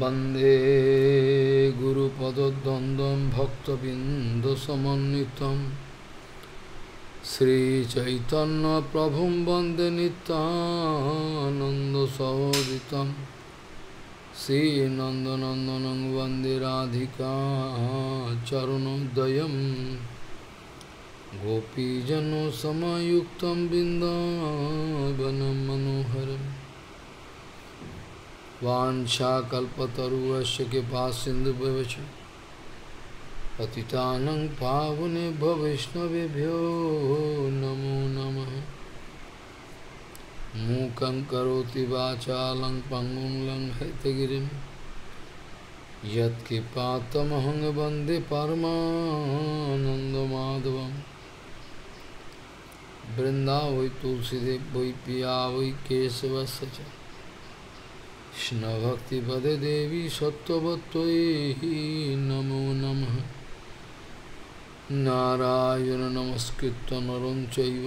वंदे गुरुपदद्वन्द्वं भक्तबिन्दुसमन्वितं श्रीचैतन्यप्रभुं वंदे नितानन्दसहोदितं श्रीनन्दनन्दनं वंदे राधिका चरणोदयं गोपीजनसमयुक्तं बिन्दावनं मनोहरम् वाञ्छाकल्पतरुवस्य कृपा सिन्धुभ्यवच पतितानं पावनेभ्यो वैष्णवेभ्यो नमो नमः। मूकं करोति वाचालं पङ्गुं लङ्घयतगिरिं यत्कृपातमहं वंदे परमानन्दमाधवं वृन्दावै तुलसीदेव वै पिया वै केशवस्य कृष्णभक्तिपदे देवी सत्त्ववत्त्वयि नमो नमः नारायण नमस्कृत्य नरं चैव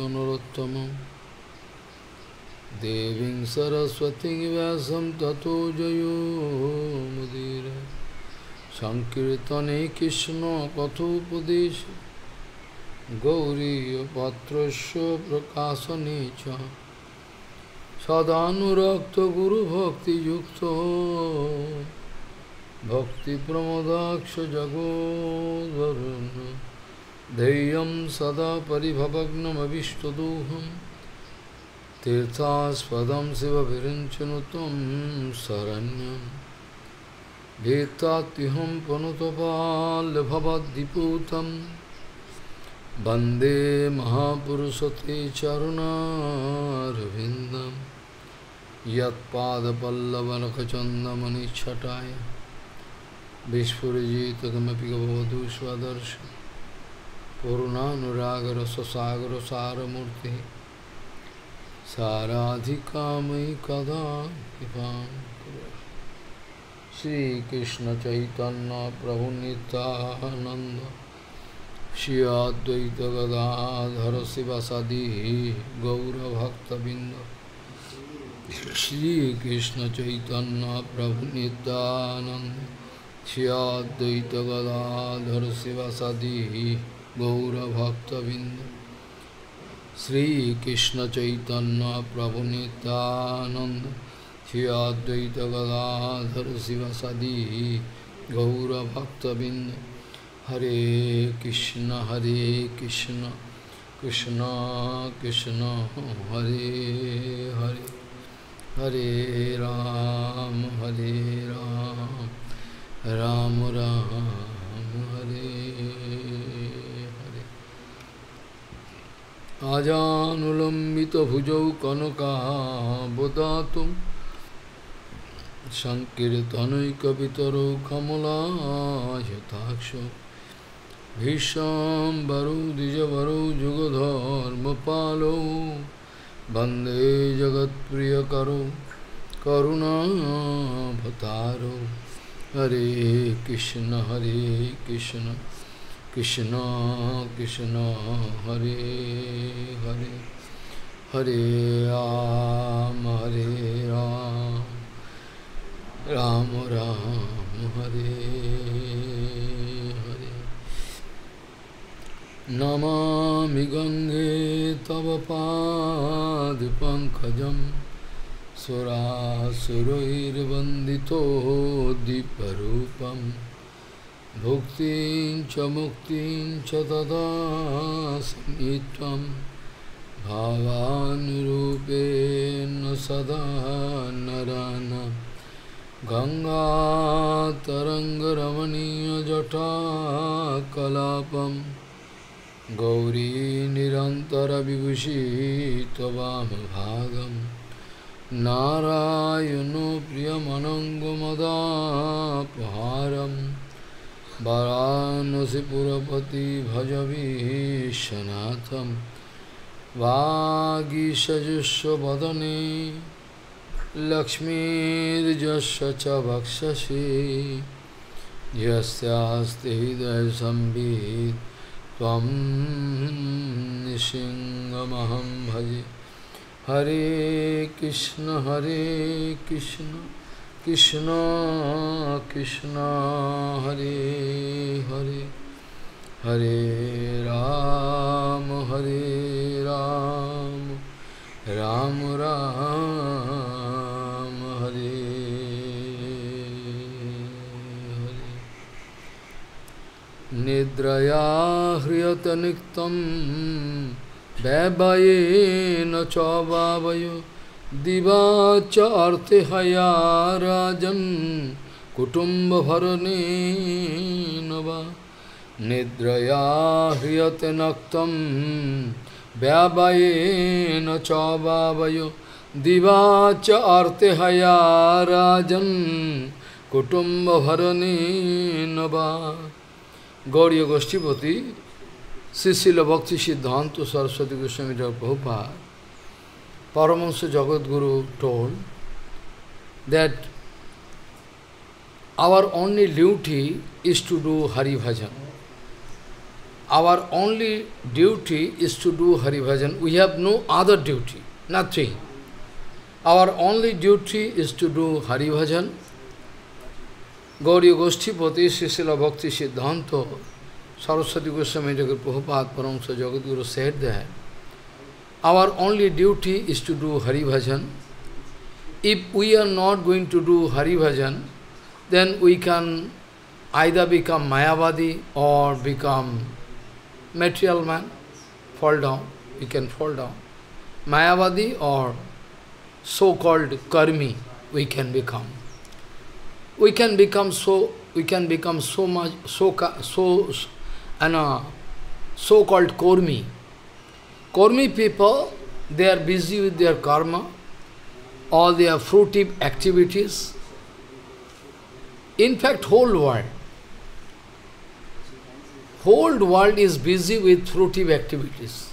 देवीं सरस्वतीं व्यासं ततो जयो मुदीर सङ्कीर्तने कृष्णकथोपदेश गौरीयपात्रस्य प्रकाशने च सदानुरक्त गुरु भक्ति युक्त भक्ति प्रमोदाक्ष जगोधर धैर्य सदा पिभवग्नमीष्टदोहम तीर्थास्पद शिव विरंचन तम शरण्यम। भेत्ताहम पनुतपालभवदीपूत वंदे महापुरुष ते चरुणारविंदम यत्पादपल्लवनखचन्दमनिच्छटाय। विस्फुरिजित किमपि गभवधू स्वदर्श पूर्णानुरागरससागरसारमूर्तिः। साराधिकामयि कदा कृपां श्रीकृष्णचैतन्यप्रभुनितानन्द श्री अद्वैतगदाधर शिवसदी गौरभक्तबिन्द। श्री कृष्ण चैतन्य प्रभु नित्यानंद श्रियाद्वैत गदाधर शिवसदी गौरभक्तबिंद श्री कृष्ण चैतन्य प्रभु नित्यानंद श्रियाद्वैत गदाधर शिवसदी गौरभक्तबिंद हरे कृष्ण हरे कृष्ण कृष्ण कृष्ण हरे हरे Hare Ram, Hare Ram, Ram Ram, Hare Hare. Hare Ram Hare Ram Ram Ram, Hare হরে। আজানুলম্বিত ভুজৌ কনকাবদাত সংকীর্তনৈকবিতরৌ কমলায়তাক্ষ। ভীষ্মরৌ যুগধর্ম যুগধর্মপালৌ वंदे जगत्प्रियकरो करुणाभतारो हरे कृष्ण हरे कृष्ण कृष्ण कृष्ण, हरे हरे। हरे राम हरे राम राम राम, हरे। नमामि गङ्गे तव पादपङ्कजं सुरासुरैर्वन्दितो दीपरूपं भुक्तिं च मुक्तिं च तदा समीत्वं भावानुरूपेण सदा नरानं। गङ्गातरङ्गरमणीयजटाकलापम् गौरी निरन्तरविभूषी त्ववामभागं नारायणो प्रियमनङ्गमदापहारं। वरानसिपुरपति भजवीशनाथं वागीषजुष्वदने लक्ष्मीर्जस्य च वक्षसि। यस्यास्ति हृदयसंवित् त्वं भजे। हरे कृष्ण हरे कृष्ण कृष्ण कृष्ण, हरे हरे। हरे राम हरे राम राम राम। निद्रया हृयतनिक्तं वैवयेन च वावयो दिवा च अर्थहया राजन् कुटुम्बभरणेन वा। निद्रया हृयतनक्तं व्यावयेन च दिवा च अर्थहया राजन् नवा Gauriya Goshtipati, Sisila Bhakti Siddhanta Saraswati Goswami Prabhupada, Paramahansa Jagadguru told that our only duty is to do Hari Bhajan. Our only duty is to do Hari Bhajan. We have no other duty, nothing. Our only duty is to do Hari Bhajan. Gauriya Goshtipati Srisila Bhakti Siddhanta Saraswati Goswami Jagat Prabhupada Paramahansa Jagadguru said that our only duty is to do Hari Bhajan. If we are not going to do Hari Bhajan, then we can either become Mayavadi or become material man, fall down, we can fall down. Mayavadi or so-called Karmi, we can become. We can become so, we can become so much, so, so, and uh, so-called Kormi, Kormi people, they are busy with their karma, all their fruitive activities. In fact, whole world, whole world is busy with fruitive activities.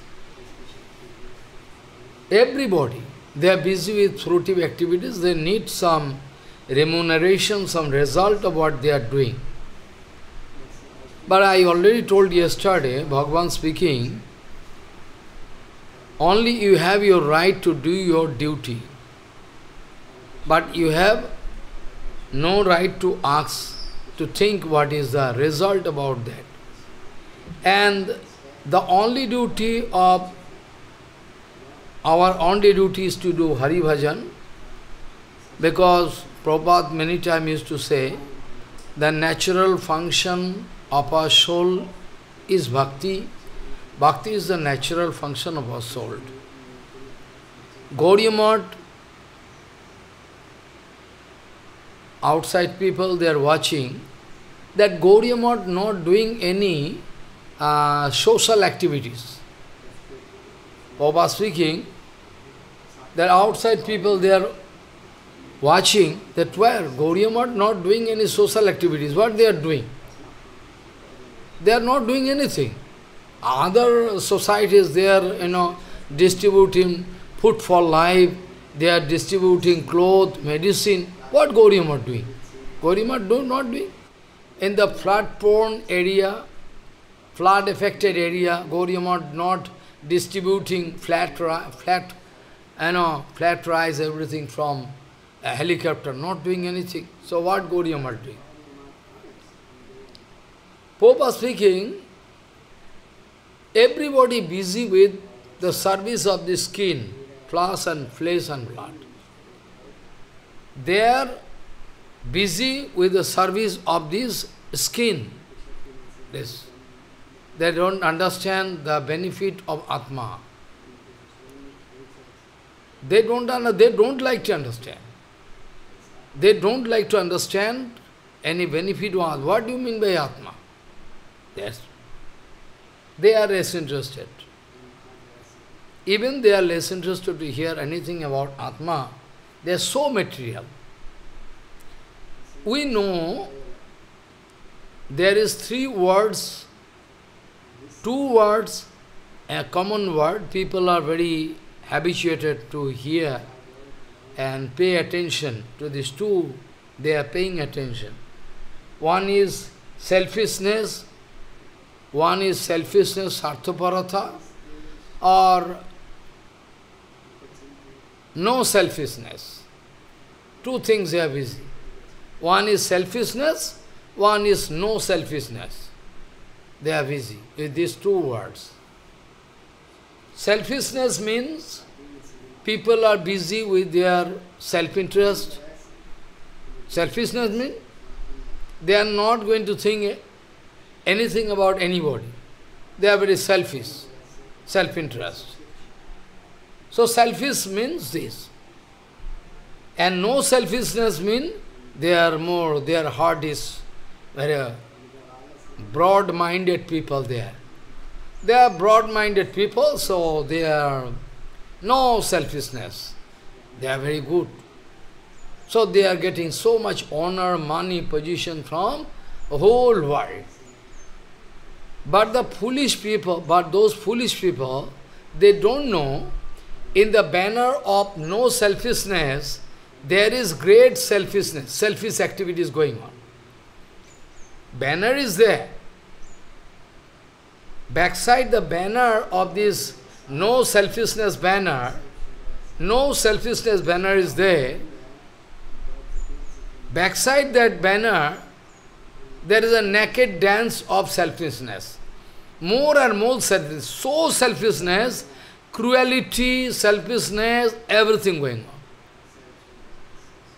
Everybody, they are busy with fruitive activities, they need some remuneration, some result of what they are doing. But I already told yesterday, Bhagavan speaking, only you have your right to do your duty. But you have no right to ask, to think what is the result about that. And the only duty of our only duty is to do Hari Bhajan, because Prabhupada many times used to say, the natural function of our soul is bhakti, Bhakti is the natural function of our soul. Gaudiya outside people they are watching, that Gaudiya not doing any uh, social activities. Baba speaking, that outside people they are watching that where Gaudiya not doing any social activities, what they are doing? They are not doing anything. Other societies, they are, you know, distributing food for life, they are distributing clothes, medicine. What Gaudiya are doing? Gaudiya do not doing. In the flood-prone area, flood-affected area, Gaudiya not distributing flat, flat, you know, flat rice, everything from a helicopter, not doing anything. So what Gaudiya doing? Pope speaking, Everybody busy with the service of the skin, flesh and flesh and blood. They are busy with the service of this skin. This. They don't understand the benefit of Atma. They don't, they don't like to understand. They don't like to understand any benefit of What do you mean by Atma? Yes. They are less interested. Even they are less interested to hear anything about Atma. They are so material. We know there is three words, two words, a common word, people are very habituated to hear and pay attention to these two, they are paying attention. One is selfishness one is selfishness, sarthaparata, or no selfishness. Two things they are busy. One is selfishness, one is no selfishness. They are busy with these two words. Selfishness means people are busy with their self-interest. Selfishness means they are not going to think anything about anybody. They are very selfish, self-interest. So selfish means this. And no selfishness means they are more, their heart is very broad-minded people there. They are broad-minded people, so they are no selfishness. They are very good. So they are getting so much honor, money, position from whole world. But the foolish people, but those foolish people, they don't know in the banner of no selfishness, there is great selfishness, selfish activities going on. Banner is there. Backside the banner of this no selfishness banner, no selfishness banner is there. Backside that banner, there is a naked dance of selfishness. More and more selfishness. So selfishness, cruelty, selfishness, everything going on.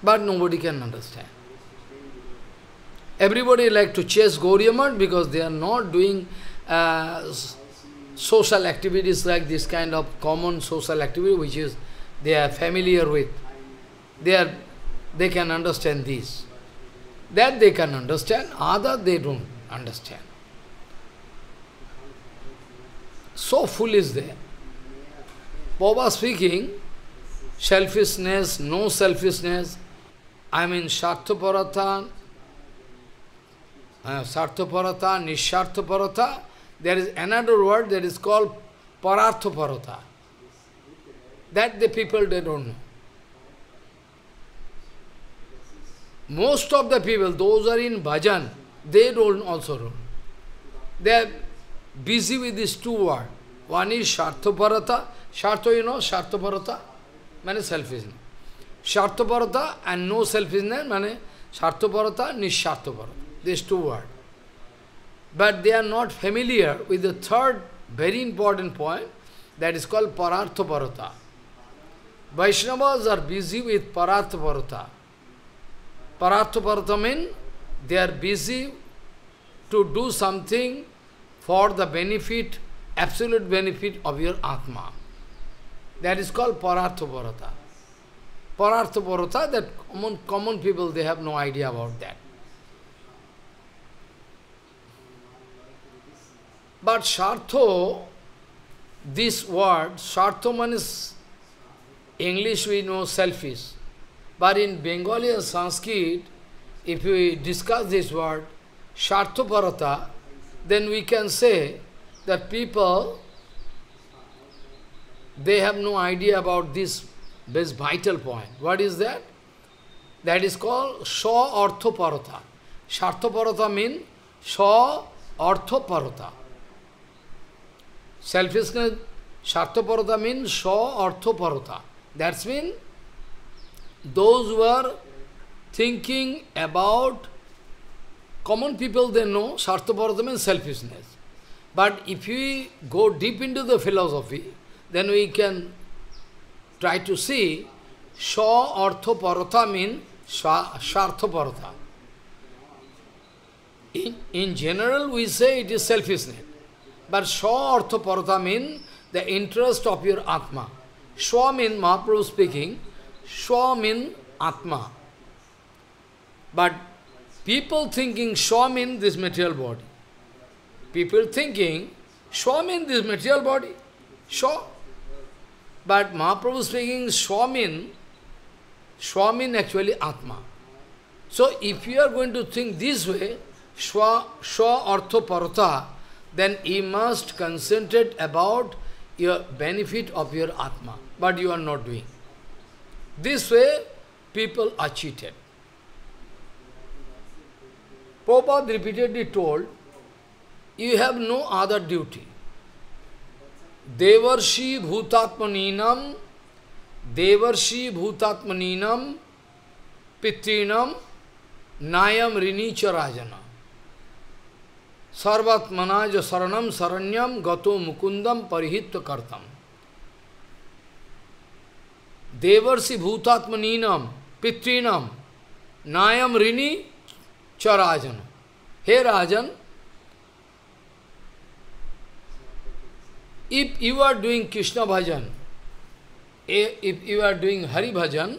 But nobody can understand. Everybody like to chase Gauriya because they are not doing uh, social activities like this kind of common social activity which is they are familiar with. They are they can understand this. That they can understand, other they don't understand. So full is there. Baba speaking, selfishness, no selfishness, I mean Sharthaparata, uh, Sarthaparata, Nisharthaparata, there is another word that is called Pararthaparata. That the people, they don't know. Most of the people, those are in bhajan, they don't also know. They are busy with these two words. One is Sharthaparata. Shartha, you know, Sharthaparata, means selfishness. Sharthaparata and no selfishness, means Sharthaparata, Nisharthaparata. These two words. But they are not familiar with the third very important point, that is called Pararthaparata. Vaishnavas are busy with Pararthaparata. Parathapartha means they are busy to do something for the benefit, absolute benefit of your Atma. That is called Parathaparata. Parathaparata, that common, common people, they have no idea about that. But Shartho, this word, Shartho means English we know selfish. But in Bengali and Sanskrit, if we discuss this word, Sharthoparata, then we can say that people, they have no idea about this, this vital point. What is that? That is called Sha Arthoparata. Sharthoparata means Sha Arthoparata. Selfishness, Sharthoparata means Sha Arthoparata. That's means those who are thinking about common people, they know Sarthaparata means selfishness. But if we go deep into the philosophy, then we can try to see Sha Artho Parata means Shartha Parata. In, in general, we say it is selfishness. But Sha Artha Parata means the interest of your Atma. Swa means, Mahaprabhu speaking, Swa means Atma. But people thinking Swa means this material body. People thinking Swa means this material body. Swa. But Mahaprabhu speaking Swa means, Swa means actually Atma. So if you are going to think this way, Shwa, Shwa Artho Parata, then you must concentrate about your benefit of your Atma. But you are not doing. This way, people are cheated. Prabhupada repeatedly told, you have no other duty. Devarshi bhutatmaninam, Devarshi bhutatmaninam, pitrinam, Nayam Rinicha Rajana. Sarvatmana jo saranam saranyam gato mukundam parihitva kartam. Devarsi bhutatmaninam pitrinam nayam rini charajana. Hey Rajan, if you are doing Krishna bhajan, if you are doing Hari bhajan,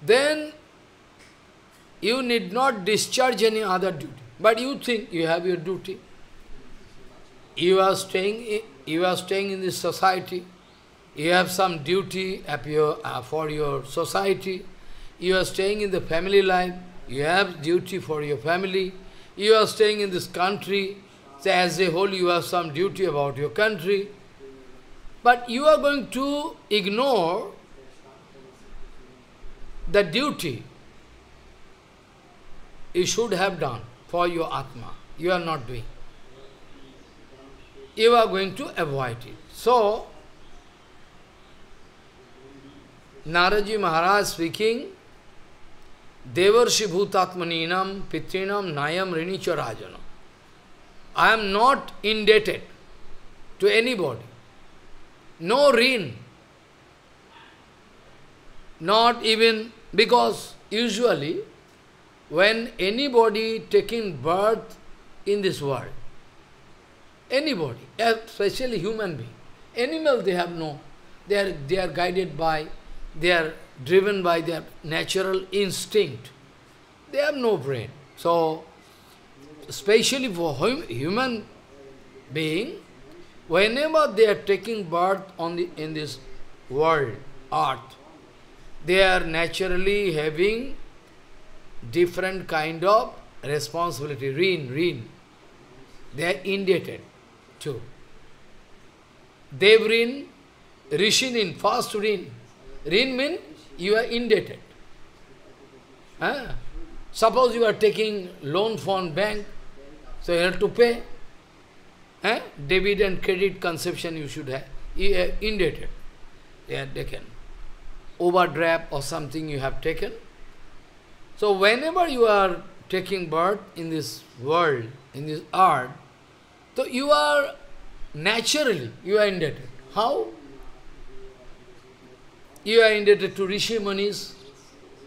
then you need not discharge any other duty. But you think you have your duty. You are staying, you are staying in this society. You have some duty uh, for your society. You are staying in the family life. You have duty for your family. You are staying in this country. So as a whole, you have some duty about your country. But you are going to ignore the duty you should have done for your Atma. You are not doing. You are going to avoid it. So, Naraji Maharaj speaking, Devarshi Bhutatmaninam Pitrinam Nayam Rinicha Rajana. I am not indebted to anybody. No rin. Not even because usually when anybody taking birth in this world, anybody, especially human being, animal they have no, they are, they are guided by, they are driven by their natural instinct. They have no brain. So, especially for human being, whenever they are taking birth on the, in this world, earth, they are naturally having different kind of responsibility, rin, rin. They are indebted too. Devrin, Rishinin, first rin. Rin means you are indebted. Huh? Suppose you are taking loan from bank, so you have to pay. Huh? Debit and credit conception you should have. You are indebted. They are taken. Overdraft or something you have taken. So whenever you are taking birth in this world, in this earth, so you are naturally, you are indebted. How? You are indebted to Rishi Munis,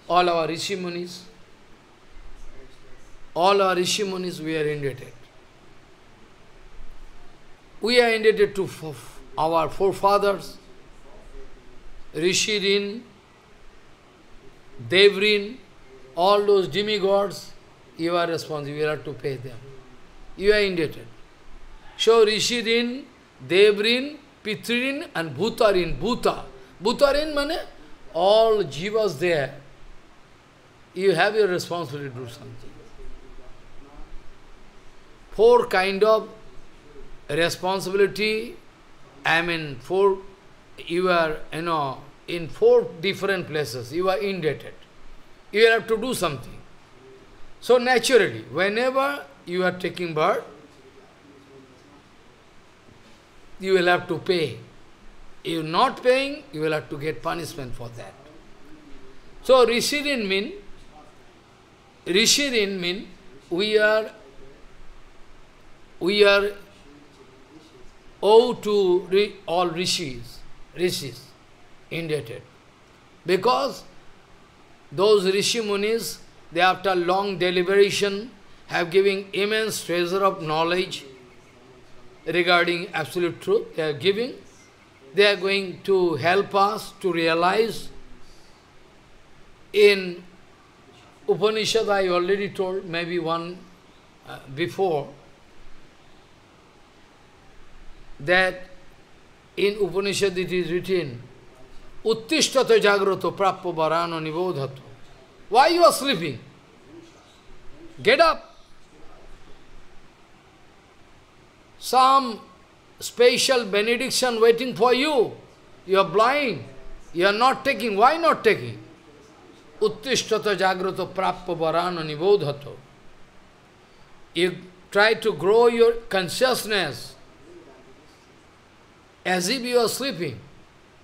all our Rishi Munis. All our Rishi Munis, we are indebted. We are indebted to our forefathers, Rishi Rin, Devrin, all those demigods, you are responsible, you have to pay them. You are indebted. So Rishirin, Devrin, Pitrin and Bhutarin, Bhuta. Bhutarin means all jivas there. You have your responsibility to do something. Four kind of responsibility, I mean, four, you are, you know, in four different places, you are indebted you have to do something. So naturally, whenever you are taking birth, you will have to pay. If not paying, you will have to get punishment for that. So Rishirin mean, Rishirin mean, we are, we are owe to all rishis, rishis, indebted. Because those Rishi Munis, they after long deliberation have given immense treasure of knowledge regarding absolute truth. They are giving. They are going to help us to realize in Upanishad, I already told, maybe one uh, before, that in Upanishad it is written, Uttishtate jagrato prappo varano nibodhato. Why you are sleeping? Get up. Some special benediction waiting for you. You are blind. You are not taking. Why not taking? Uttishtata jagrato prappa varana nibodhato. You try to grow your consciousness as if you are sleeping.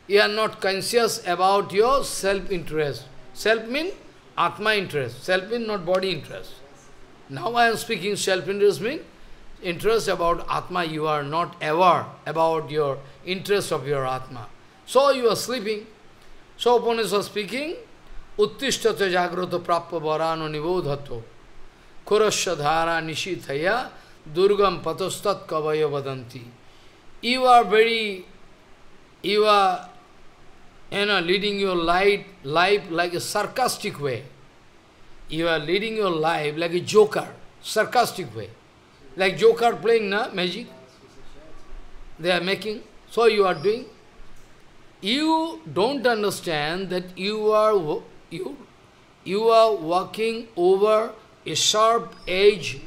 You are not conscious about your self-interest. Self means Atma interest. Self means not body interest. Now I am speaking self-interest means interest about Atma. You are not aware about your interest of your Atma. So you are sleeping. So Upanishad speaking, Uttishtate jagrata prappa varano nivodhato kurasya dhara nishithaya durgam patostat kavaya vadanti. You are very, you are, you know, leading your life, life like a sarcastic way. You are leading your life like a joker, sarcastic way. Like joker playing na magic. They are making. So you are doing. You don't understand that you are you you are walking over a sharp edge,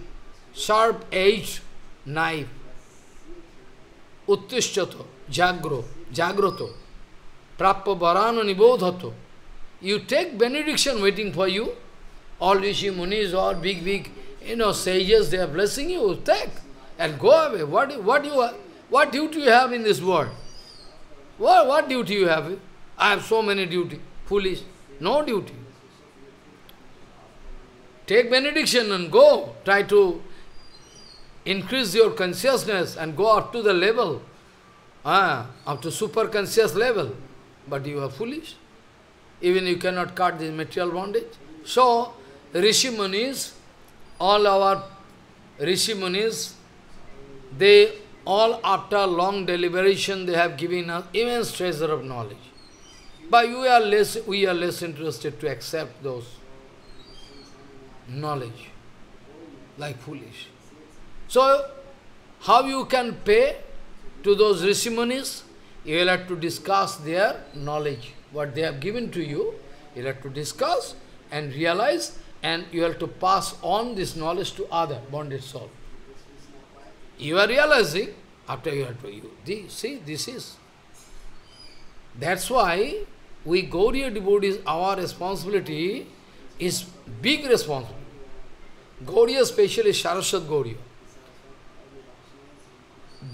sharp edge knife. Uttishchato, jagro, jagroto, prappa varano nibodhato. You take benediction waiting for you. All Rishi Munis, all big, big, you know, sages, they are blessing you. Take and go away. What, what, you, what duty you have in this world? What, what duty you have? I have so many duty. Foolish. No duty. Take benediction and go. Try to increase your consciousness and go up to the level, ah, up to super conscious level. But you are foolish. Even you cannot cut this material bondage. So, Rishi Munis, all our Rishi Munis, they all after long deliberation they have given us immense treasure of knowledge. But we are less, we are less interested to accept those knowledge, like foolish. So, how you can pay to those Rishimunis? You will have to discuss their knowledge, what they have given to you. You will have to discuss and realize, and you have to pass on this knowledge to other bonded soul. You are realizing, after you have to, you, see, this is. That's why we Gauriya devotees, our responsibility is big responsibility. Gauriya especially Saraswat Gauriya.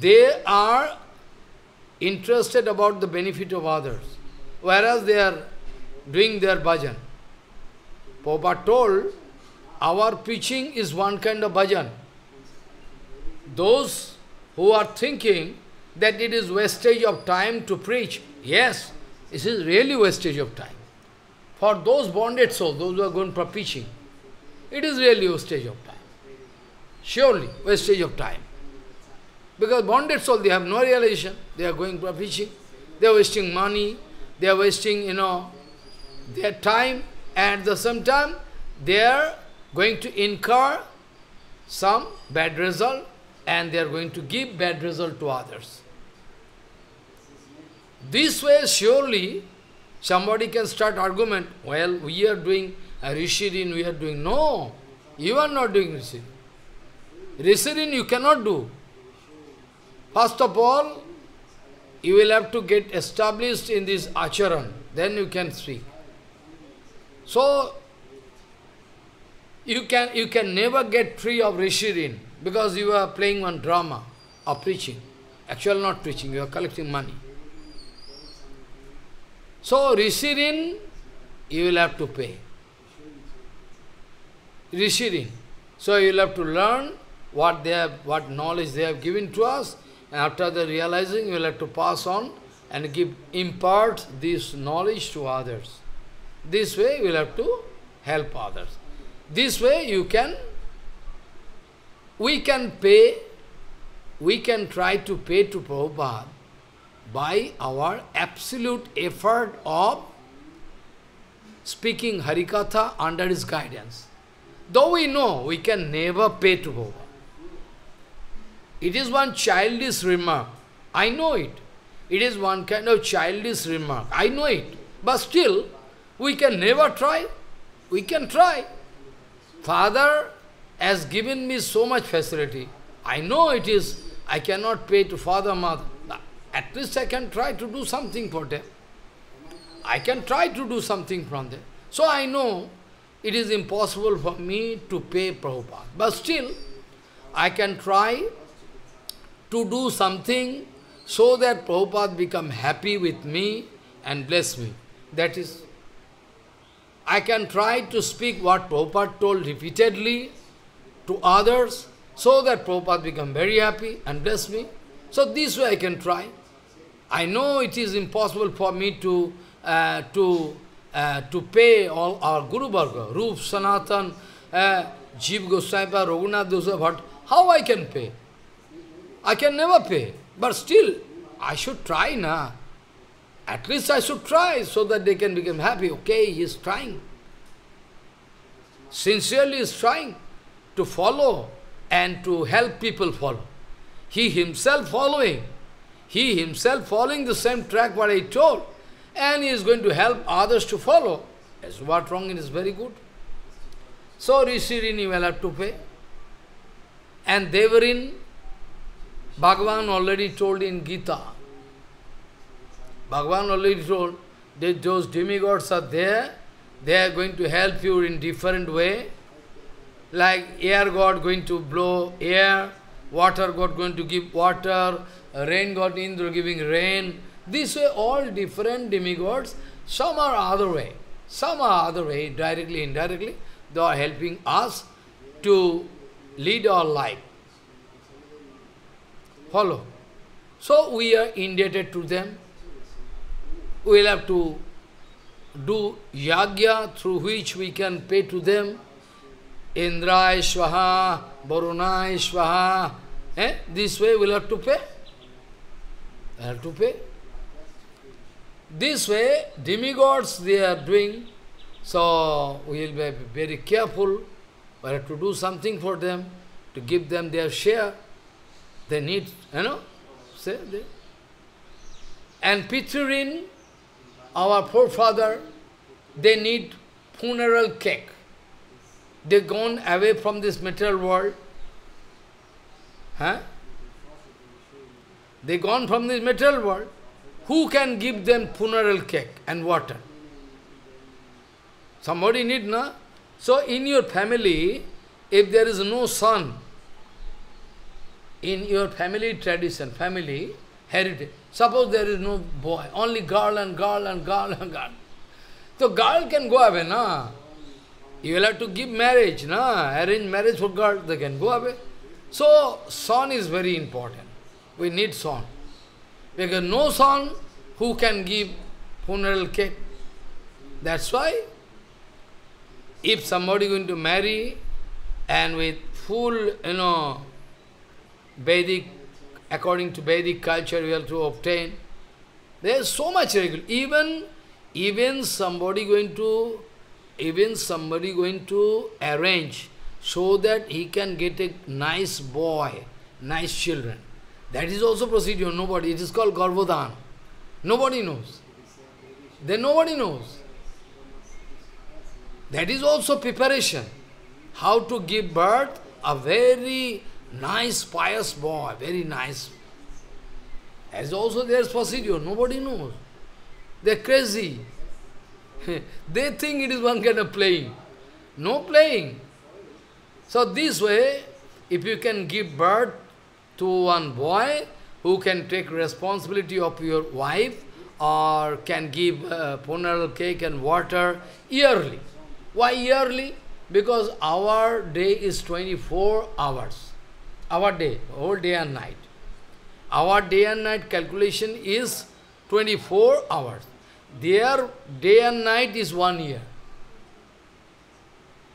They are interested about the benefit of others, whereas they are doing their bhajan. Prabhupada told, our preaching is one kind of bhajan. Those who are thinking that it is wastage of time to preach, yes, this is really wastage of time. For those bonded souls, those who are going for preaching, it is really wastage of time. Surely, wastage of time. Because bonded soul, they have no realization. They are going for preaching. They are wasting money. They are wasting, you know, their time. And at the same time, they are going to incur some bad result and they are going to give bad result to others. This way, surely, somebody can start argument, well, we are doing a Rishirin, we are doing. No, you are not doing Rishirin. Rishirin you cannot do. First of all, you will have to get established in this acharan, then you can speak. So, you can, you can never get free of Rishirin because you are playing one drama of preaching. Actually not preaching, you are collecting money. So, Rishirin, you will have to pay. Rishirin. So, you will have to learn what they have, what knowledge they have given to us, after the realizing, you will have to pass on and give, impart this knowledge to others. This way, you will have to help others. This way, you can, we can pay, we can try to pay to Prabhupada by our absolute effort of speaking Harikatha under his guidance. Though we know we can never pay to Prabhupada. It is one childish remark. I know it. It is one kind of childish remark. I know it. But still, we can never try. We can try. Father has given me so much facility. I know it is, I cannot pay to father, mother. At least I can try to do something for them. I can try to do something from them. So I know it is impossible for me to pay Prabhupada. But still, I can try to do something so that Prabhupada become happy with me and bless me. That is, I can try to speak what Prabhupada told repeatedly to others, so that Prabhupada become very happy and bless me. So this way I can try. I know it is impossible for me to uh, to uh, to pay all our Guru Varga, Rup, Sanatan, uh, Jeev Goswami, Raghunath Dosa Bhatt. How I can pay? I can never pay. But still, I should try now. At least I should try so that they can become happy. Okay, he is trying. Sincerely is trying to follow and to help people follow. He himself following. He himself following the same track what I told. And he is going to help others to follow. That's what wrong, it is very good. So Rishirini will have to pay. And Devarin, Bhagavan already told in Gita, Bhagavan already told that those demigods are there, they are going to help you in different way, like air god going to blow air, water god going to give water, rain god Indra giving rain. This way all different demigods, some are other way, some are other way, directly, indirectly, they are helping us to lead our life. Follow. So we are indebted to them. We will have to do yagya through which we can pay to them. Indra Swaha, Varuna Swaha. Eh? This way we will have to pay. We have to pay. This way, demigods they are doing, so we will be very careful. We have to do something for them, to give them their share. They need, you know, say they. And Pithurin, our forefather, they need funeral cake. They gone away from this material world. Huh? They gone from this material world. Who can give them funeral cake and water? Somebody need, na? So in your family, if there is no son, in your family tradition, family heritage, suppose there is no boy, only girl and girl and girl and girl. So girl can go away, na? You will have to give marriage, na? Arrange marriage for girl, they can go away. So son is very important. We need son. Because no son who can give funeral cake. That's why if somebody going to marry and with full, you know, Vedic, according to Vedic culture, we have to obtain. There is so much regular. Even, even somebody going to, even somebody going to arrange so that he can get a nice boy, nice children. That is also procedure, nobody. It is called Garbhadhan. Nobody knows. Then nobody knows. That is also preparation. How to give birth a very nice, pious boy, very nice. As also there is procedure, nobody knows. They are crazy. they think it is one kind of playing. No playing. So this way, if you can give birth to one boy who can take responsibility of your wife or can give uh, funeral cake and water yearly. Why yearly? Because our day is 24 hours. Our day, whole day and night. Our day and night calculation is 24 hours. Their day and night is one year.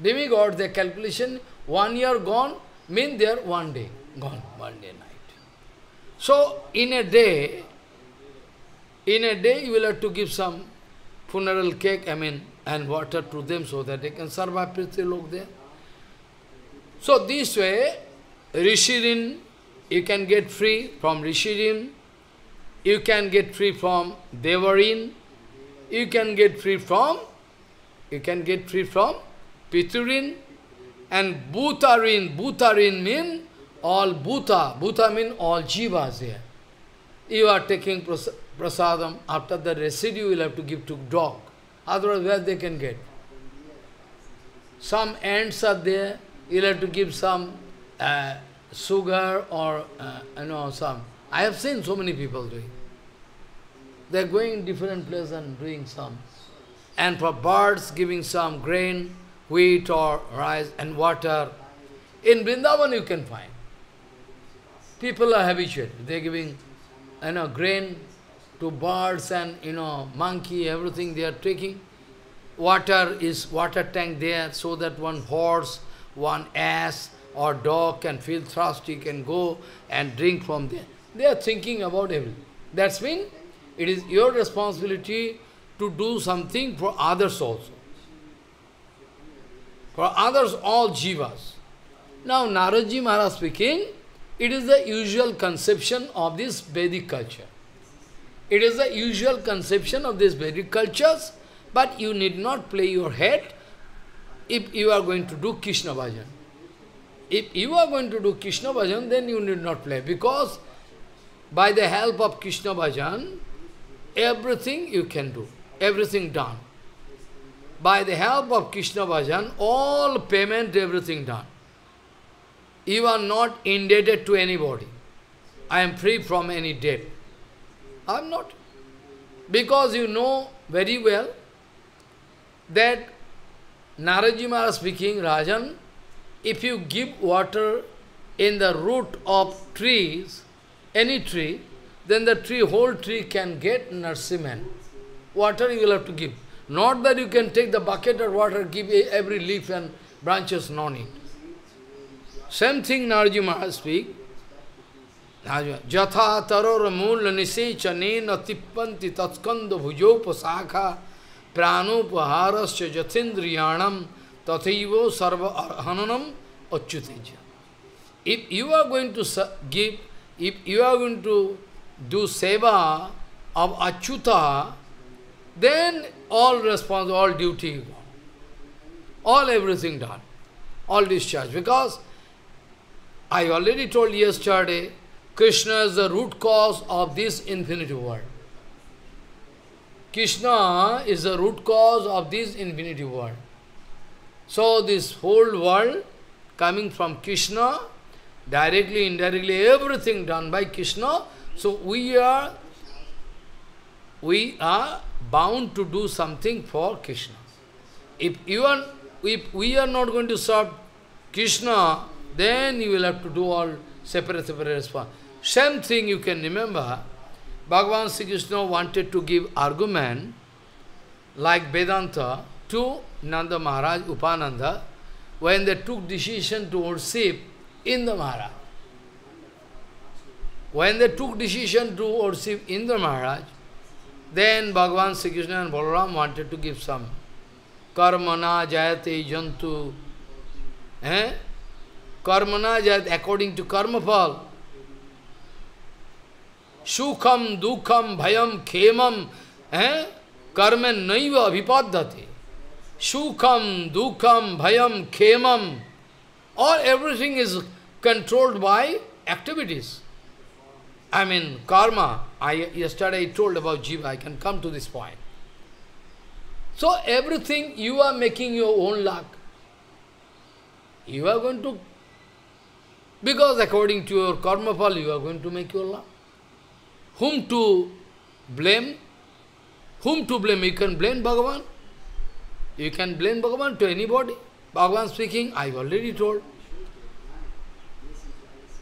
Demigod, their calculation, one year gone, mean their one day gone, one day night. So, in a day, in a day you will have to give some funeral cake, I mean, and water to them so that they can survive Lok there. So, this way, Rishirin, you can get free from Rishirin, you can get free from Devarin, you can get free from, you can get free from Piturin, and Bhutarin, Bhutarin mean all Bhuta, Bhuta means all jivas here. You are taking prasadam, after the residue you will have to give to dog. Otherwise, where they can get? Some ants are there, you will have to give some uh, sugar or, uh, you know, some. I have seen so many people doing. They are going in different places and doing some. and for birds giving some grain, wheat or rice and water. In Vrindavan you can find. People are habituated. They're giving you know, grain to birds and you know monkey, everything they are taking. Water is water tank there so that one horse, one ass or dog can feel thirsty, can go and drink from there. They are thinking about everything. That's mean it is your responsibility to do something for others also. For others, all jivas. Now, Naradji Maharaj speaking, it is the usual conception of this Vedic culture. It is the usual conception of these Vedic cultures, but you need not play your head if you are going to do Krishna bhajan. If you are going to do Krishna bhajan, then you need not play, because by the help of Krishna bhajan, everything you can do, everything done. By the help of Krishna bhajan, all payment, everything done. You are not indebted to anybody. I am free from any debt. I am not. Because you know very well that Naradji Maharaj speaking, Rajan, if you give water in the root of trees, any tree, then the tree, whole tree can get nourishment. Water you will have to give. Not that you can take the bucket of water, give every leaf and branches, no need. Same thing Narji Maharaj speak. Jatha taror mula nisechanena tippanti tatskanda bhujopasakha pranopaharasya jathindriyanam tathaivo sarva arhananam achyuteja. If you are going to give, if you are going to do seva of achyuta, then all response, all duty, all everything done, all discharged. Because I already told yesterday, Krishna is the root cause of this infinity world. Krishna is the root cause of this infinity world. So this whole world coming from Krishna, directly, indirectly, everything done by Krishna. So we are we are bound to do something for Krishna. If are if we are not going to serve Krishna, then you will have to do all separate, separate response. Same thing you can remember, Bhagavan Sri Krishna wanted to give argument like Vedanta to Nanda Maharaj, Upananda, when they took decision to worship Indra Maharaj. When they took decision to worship Indra Maharaj, then Bhagavan Sri Krishna and Balaram wanted to give some karmana jayate jantu. Eh? Karmana jayate according to karma fall. Sukham, dukham, bhayam, khemam, eh? karma naiva abhipadhate. Sukham, dukham, bhayam, khemam, all everything is controlled by activities. I mean, karma. I yesterday I told about jiva. I can come to this point. So everything you are making your own luck. You are going to, because according to your karma fall, you are going to make your luck. Whom to blame? Whom to blame? You can blame Bhagavan. You can blame Bhagavan to anybody. Bhagavan speaking, I already told.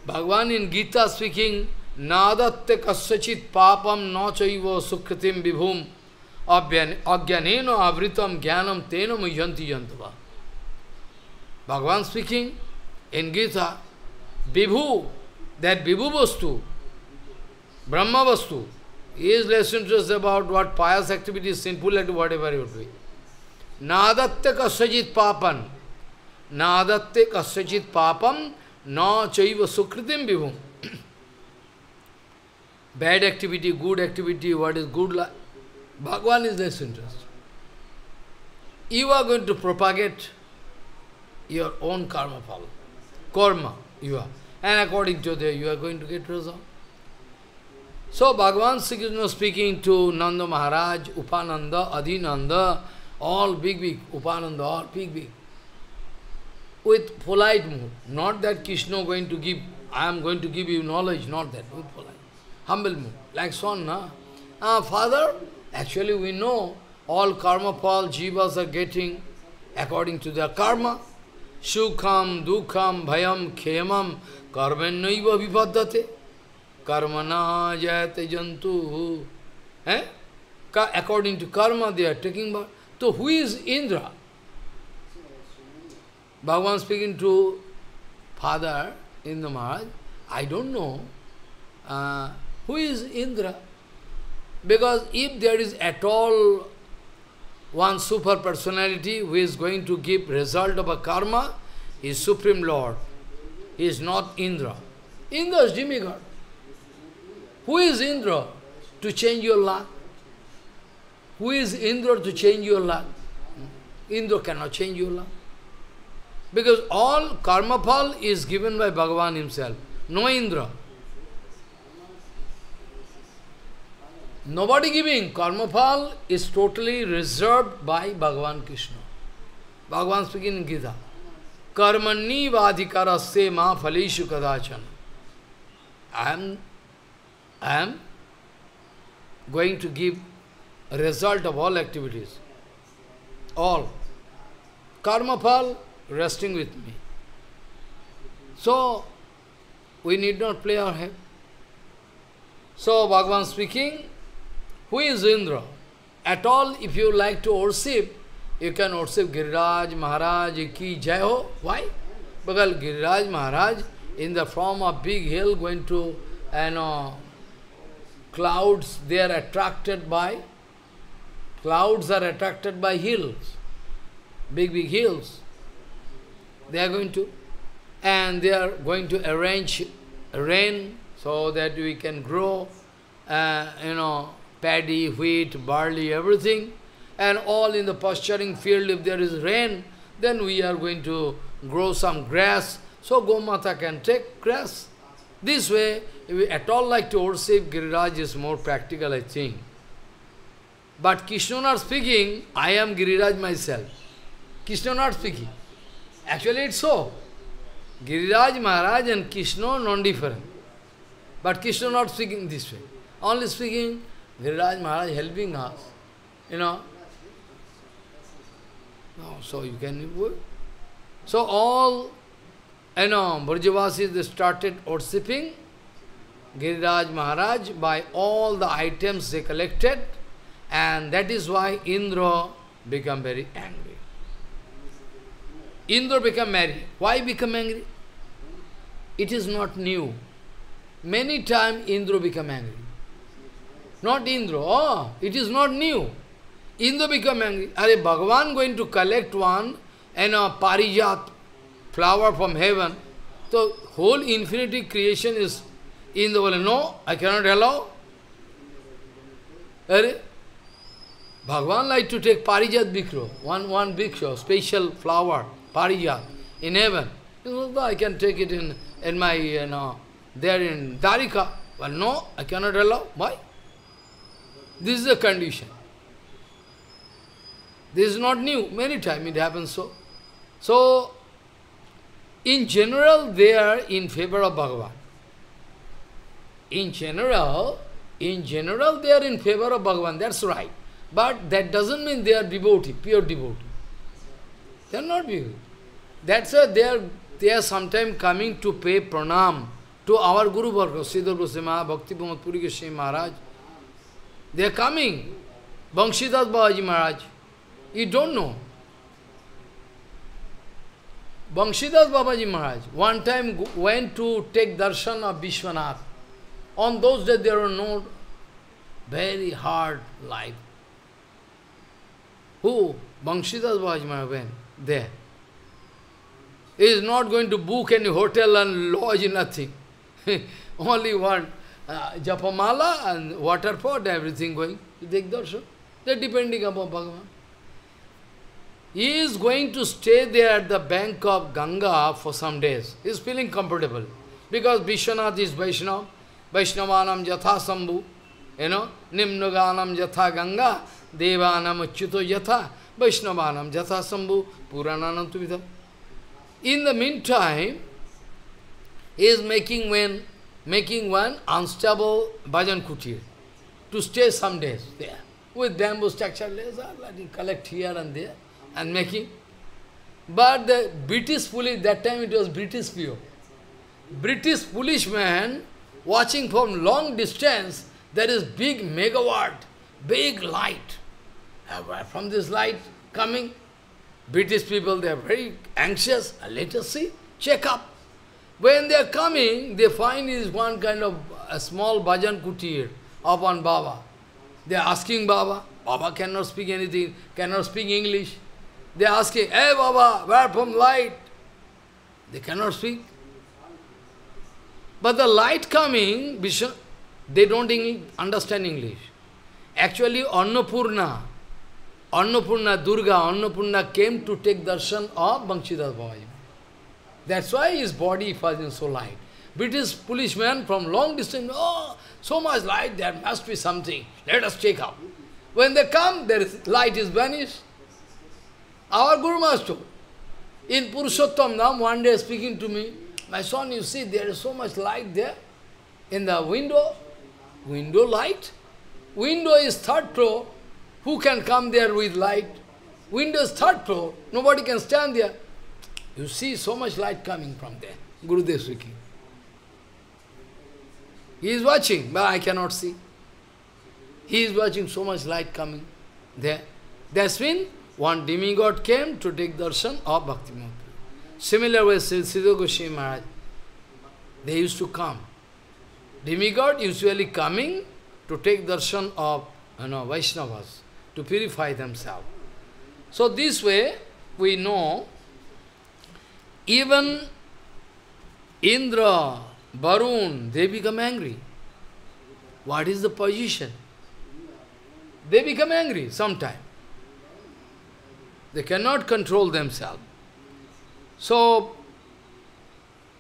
Bhagavan in Gita speaking, Nadatte kasyachit papam na chaiva sukritim vibhum agyaneno avritam jnanam tena muyanti yantava. Bhagavan speaking in Gita, Vibhu, that Vibhu Vastu, Brahma Vastu, he is less interested about what pious activities, sinful activity, whatever you do. Nadatte kasyachit papan, Nadatte kasyachit papam na chaiva sukritim vibhum. bad activity, good activity, what is good life. Bhagavan is less interested. You are going to propagate your own karma phala. Karma, you are. And according to that, you are going to get result. So Bhagavan Sri speaking to Nanda Maharaj, Upananda, Adinanda, all big, big, Upananda, all big, big. With polite mood. Not that Krishna going to give, I am going to give you knowledge, not that, with polite humble mood, like son, na? Ah, father, actually we know all karma fall, jivas are getting according to their karma. Sukham, dukham, bhayam, khemam, karmannaiva vipaddate. Karmana jayate jantu. Eh? According to karma, they are taking birth. So who is Indra? Bhagavan speaking to father Indra Maharaj, I don't know uh, who is Indra. Because if there is at all one super personality who is going to give result of a karma, is Supreme Lord. He is not Indra. Indra is demigod. Who is Indra to change your luck? Who is Indra to change your luck? Indra cannot change your luck. Because all karma pal is given by Bhagavan himself, no Indra. Nobody giving. Karma pal is totally reserved by Bhagavan Krishna. Bhagavan speaking in Gita. Karmanni vadhikarasya ma phaleshu kadachan. I am, I am going to give result of all activities. All. Karma pal resting with me. So, we need not play our head. So, Bhagavan speaking, who is Indra? At all, if you like to worship, you can worship Giriraj Maharaj ki jai ho. Why? Because Giriraj Maharaj, in the form of big hill going to, you know, clouds, they are attracted by, clouds are attracted by hills, big, big hills. They are going to, and they are going to arrange rain so that we can grow, uh, you know, paddy, wheat, barley, everything, and all in the pasturing field, if there is rain, then we are going to grow some grass, so Gomata can take grass. This way, if we at all like to worship, Giriraj is more practical, I think. But Krishna not speaking, I am Giriraj myself. Krishna not speaking. Actually, it's so. Giriraj Maharaj and Krishna non-different. But Krishna not speaking this way. Only speaking, Giriraj Maharaj helping us, you know. No, so you can So all, you know, Brajavasis, they started worshipping Giriraj Maharaj by all the items they collected, and that is why Indra become very angry. Indra become angry. Why become angry? It is not new. Many times Indra become angry. Not Indra. Oh, it is not new. Indra become angry. Are Bhagavan going to collect one and a parijat flower from heaven? So whole infinity creation is Indra no, I cannot allow. Are Bhagavan like to take parijat bikro, one one bikro, special flower, parijat, in heaven. I can take it in in my you know there in Dwarika. Well no, I cannot allow. Why? This is the condition. This is not new. Many times it happens so. So, in general, they are in favor of Bhagavan. In general, in general, they are in favor of Bhagavan. That's right. But that doesn't mean they are devotee, pure devotee. They are not devotee. That's why they are, they are sometimes coming to pay pranam to our Guru Varga, Siddhar Goswami, Bhakti Pramod Puri Goswami Maharaj. They are coming. Banshidas Babaji Maharaj. You don't know. Banshidas Babaji Maharaj one time went to take darshan of Vishwanath. On those days there were no very hard life. Who? Babaji Maharaj went there. He is not going to book any hotel and lodge, nothing. Only one uh, japamala and water pot, everything going. They're depending upon Bhagavan. He is going to stay there at the bank of Ganga for some days. He is feeling comfortable. Because Vishwanath is Vaishnava, Vaishnavanam Jatha Sambhu, you know, Nimnaganam Jatha Ganga, Devanam Achyuto Jatha, Vaishnavanam Jatha Sambhu, Purananam Tuvita. In the meantime, he is making when making one unstable bhajan kutir to stay some days there. with bamboo structure laser, letting collect here and there and making. But the British police, that time it was British view. British policeman watching from long distance, there is big megawatt, big light. From this light coming, British people, they are very anxious. Uh, let us see, check up. When they are coming, they find is one kind of a small bhajan kutir one Baba. They are asking Baba. Baba cannot speak anything, cannot speak English. They are asking, hey Baba, where from light? They cannot speak. But the light coming, they don't understand English. Actually, Annapurna, Annapurna, Durga, Annapurna came to take darshan of Banshidas Babaji. That's why his body was so light. British policeman from long distance, oh, so much light, there must be something. Let us check out. When they come, their light is vanished. Our Guru Master, in Purushottam Nam, one day speaking to me, my son, you see, there is so much light there in the window. Window light? Window is third floor. Who can come there with light? Windows third floor. Nobody can stand there. You see so much light coming from there. Gurudev speaking. He is watching, but I cannot see. He is watching so much light coming there. That's when one demigod came to take darshan of Bhakti Mahaprabhu. Similar way, Siddha Goswami Maharaj, they used to come. Demigod usually coming to take darshan of you know, Vaishnavas, to purify themselves. So this way, we know, even Indra, Varun, they become angry. What is the position? They become angry sometime. They cannot control themselves. So,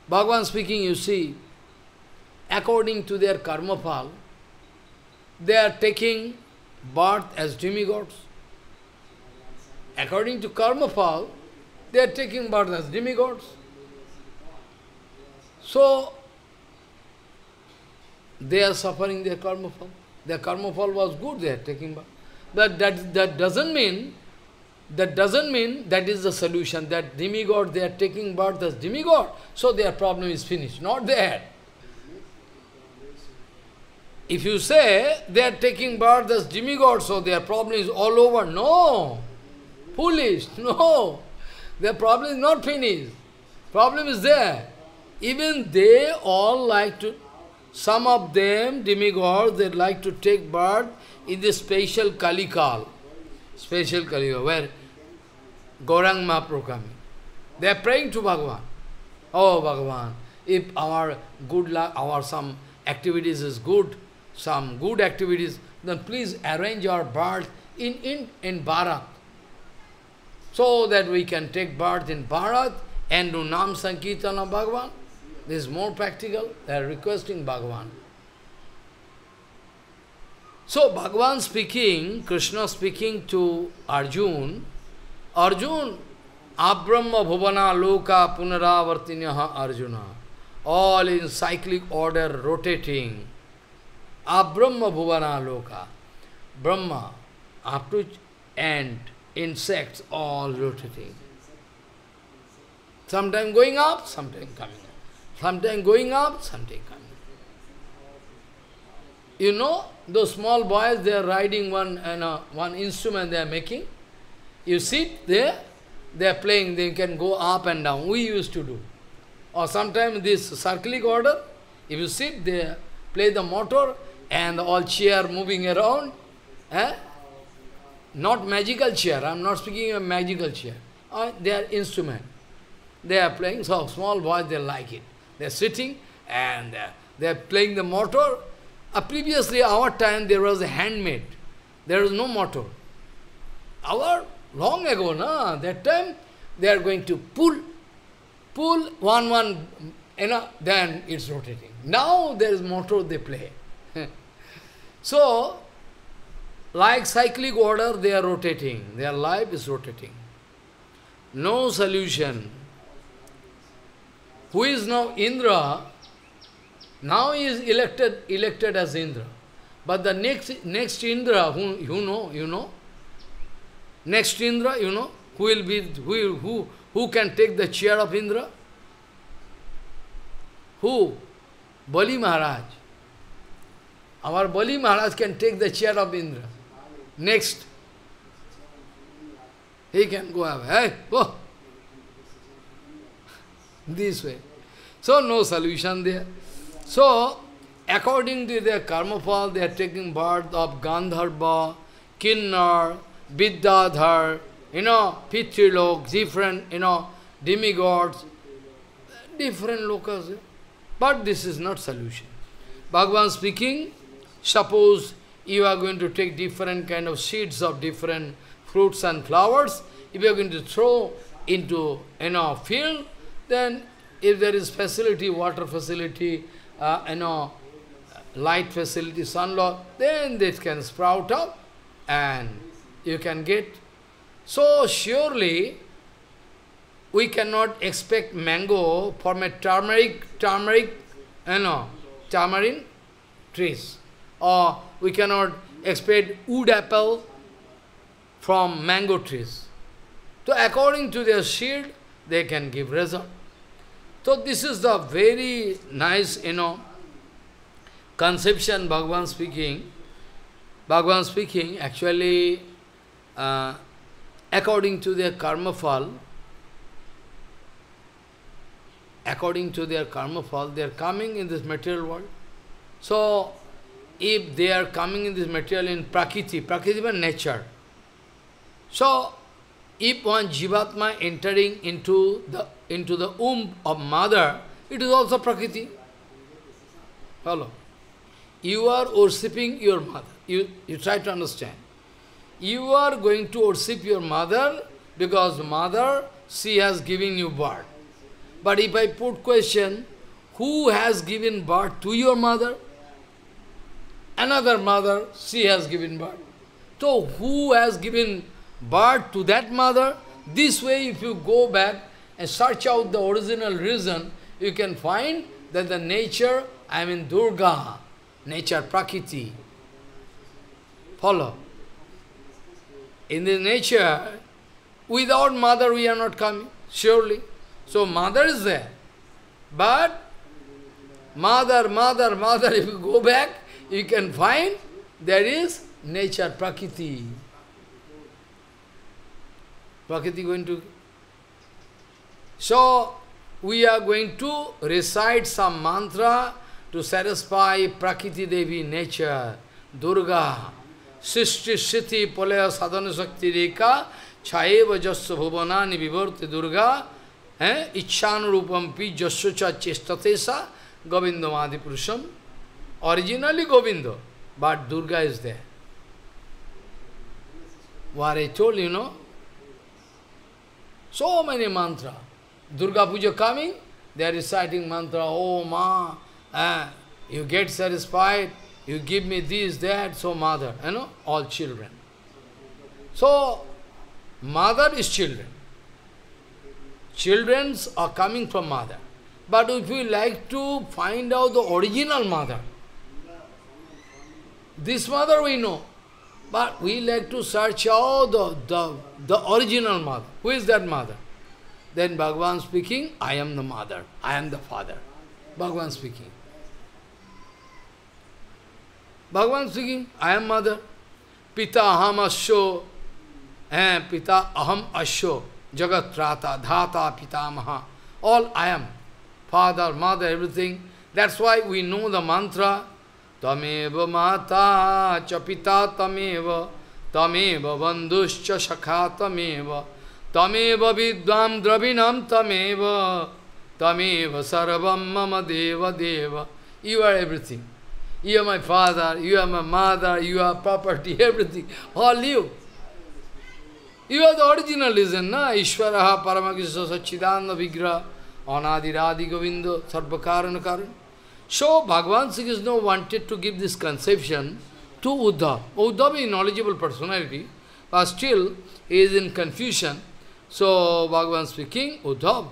Bhagavan speaking, you see, according to their karma pal, they are taking birth as demigods. According to karma pal, they are taking birth as demigods. So, they are suffering their karma pal. Their karma pal was good, they are taking birth. But that, that doesn't mean that doesn't mean that is the solution, that demigod, they are taking birth as demigod, so their problem is finished. Not there. If you say they are taking birth as demigod, so their problem is all over, no. Foolish, no. Their problem is not finished. Problem is there. Even they all like to, some of them, demigods, they like to take birth in the special Kalikal. Special Kaliga, where Gaurang Mahaprabhu coming. They are praying to Bhagavan. Oh Bhagavan, if our good luck, our some activities is good, some good activities, then please arrange our birth in, in, in Bharat. So that we can take birth in Bharat and do Nam Sankirtan Bhagavan. This is more practical. They are requesting Bhagavan. So Bhagavan speaking, Krishna speaking to Arjun, Arjun, Abrahma Bhuvana Loka Punaravartinyaha Arjuna, all in cyclic order rotating. Abrahma Bhuvana Loka, Brahma, up to end, insects all rotating. Sometime going up, sometime coming up. Sometime going up, sometime coming you know, those small boys, they are riding one, you know, one instrument they are making. You sit there, they are playing, they can go up and down. We used to do. Or sometimes this circling order, if you sit there, play the motor and all chair moving around, eh? not magical chair, I am not speaking of magical chair. Uh, they are instrument. They are playing, so small boys, they like it. They are sitting and uh, they are playing the motor uh, previously, our time, there was a handmade. There was no motor. Our, long ago, na, that time, they are going to pull, pull one, one, you know, then it's rotating. Now there is motor they play. so, like cyclic order, they are rotating. Their life is rotating. No solution. Who is now Indra? Now he is elected, elected as Indra. But the next, next Indra, who you know, you know, next Indra, you know, who will be, who, who, who can take the chair of Indra? Who? Bali Maharaj. Our Bali Maharaj can take the chair of Indra. Next. He can go away. Hey, go. This way. So no solution there. So, according to their karma fall, they are taking birth of Gandharva, Kinnar, Vidyadhar, you know, Pitrilok, different, you know, demigods, different lokas. But this is not solution. Bhagavan speaking, suppose you are going to take different kind of seeds of different fruits and flowers, if you are going to throw into, you know, field, then if there is facility, water facility, uh, you know, light facility, sunlight, then this can sprout up and you can get. So surely we cannot expect mango from a turmeric, turmeric, you know, tamarind trees. Or we cannot expect wood apple from mango trees. So according to their seed, they can give result. So this is the very nice, you know, conception Bhagavan speaking. Bhagavan speaking, actually, uh, according to their karma fall, according to their karma fall, they are coming in this material world. So, if they are coming in this material in Prakriti, Prakriti means nature. So, if one Jivatma entering into the into the womb of mother, it is also Prakriti. Follow. You are worshipping your mother. You, you try to understand. You are going to worship your mother because mother, she has given you birth. But if I put question, who has given birth to your mother? Another mother, she has given birth. So who has given birth to that mother? This way if you go back and search out the original reason, you can find that the nature, I mean Durga, nature, Prakriti. Follow. In the nature, without mother we are not coming, surely. So mother is there. But mother, mother, mother, if you go back, you can find there is nature, Prakriti. Prakriti going to so, we are going to recite some mantra to satisfy Prakriti Devi nature, Durga, Sishti Siti Palaya Sadhana Shakti Reka, Chayeva Jasya Bhuvanani Vivarti Durga, eh? Ichanurupam Pi Jasya Chestatesa, Govinda Purusham. Originally Govinda, but Durga is there. What I told you, know, so many mantra. Durga Puja coming, they are reciting mantra, oh ma, eh, you get satisfied, you give me this, that, so mother, you know, all children. So, mother is children. Children are coming from mother. But if we like to find out the original mother, this mother we know, but we like to search out the, the, the original mother. Who is that mother? Then Bhagavan speaking, I am the mother, I am the father. Bhagavan speaking. Bhagavan speaking, I am mother. Pita aham asho, eh, pita aham asho, jagat rata, dhata, pitamaha. All I am. Father, mother, everything. That's why we know the mantra Tameva mata cha pita tameva, tameva bandhuscha shakha tameva. तमेव विद्वाम द्रविणम तमेव तमेव सर्वम मम देव देव you are everything you are my father you are my mother you are property everything all you you are the original reason ना ईश्वर परम कृष्ण सच्चिदानंद विग्रह अनादिरादि गोविंद सर्व कारण कारण so Bhagavan Sri Krishna wanted to give this conception to Uddhav. Uddhav is a knowledgeable personality, but still he is in confusion. So, Bhagavan speaking, Uddhav,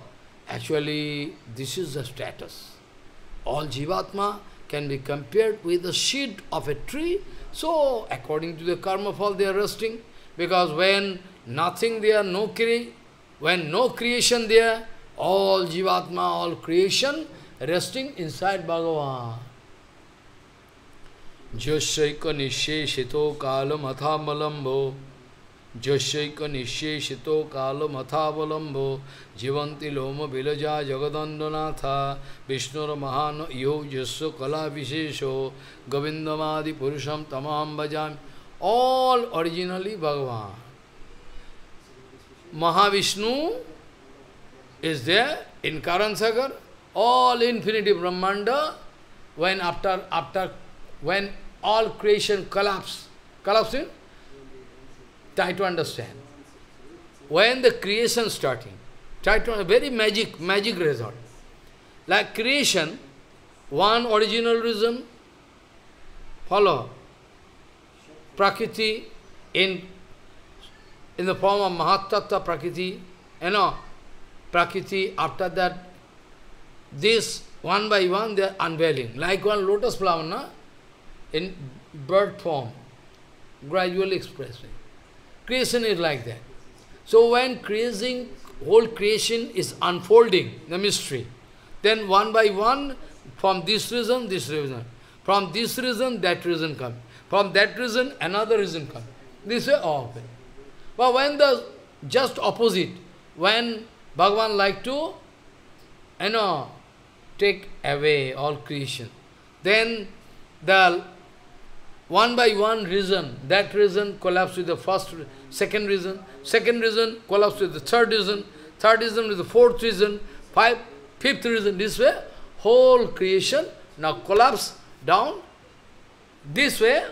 actually this is the status. All Jivatma can be compared with the seed of a tree. So, according to the karma fall, they are resting. Because when nothing there, no cre when no creation there, all jivatma, all creation, resting inside Bhagavan. Jasyaika nisheshito kalam athamalambho Jasyaika nisheshito kalam athavalambho Jivanti loma vilaja jagadandhanatha Vishnura mahana yo jasya kala vishesho Govindamadi purusham tamam bhajam All originally Bhagavan. Mahavishnu is there in Karan Sagar, all infinity Brahmanda, when after, after, when all creation collapse, collapsing, try to understand. When the creation starting, try to, very magic, magic result. Like creation, one original reason, follow, Prakriti in, in the form of Mahatattva Prakriti, you know, Prakriti, after that, this one by one they are unveiling, like one lotus flower, na? in bird form, gradually expressing. Creation is like that. So when creating, whole creation is unfolding, the mystery, then one by one, from this reason, this reason, from this reason, that reason comes. From that reason, another reason comes. This way all open. But when the just opposite, when Bhagavan like to, you know, take away all creation. Then the one by one reason, that reason collapse with the first, second reason, second reason collapse with the third reason, third reason with the fourth reason, five, fifth reason, this way, whole creation now collapse down. This way,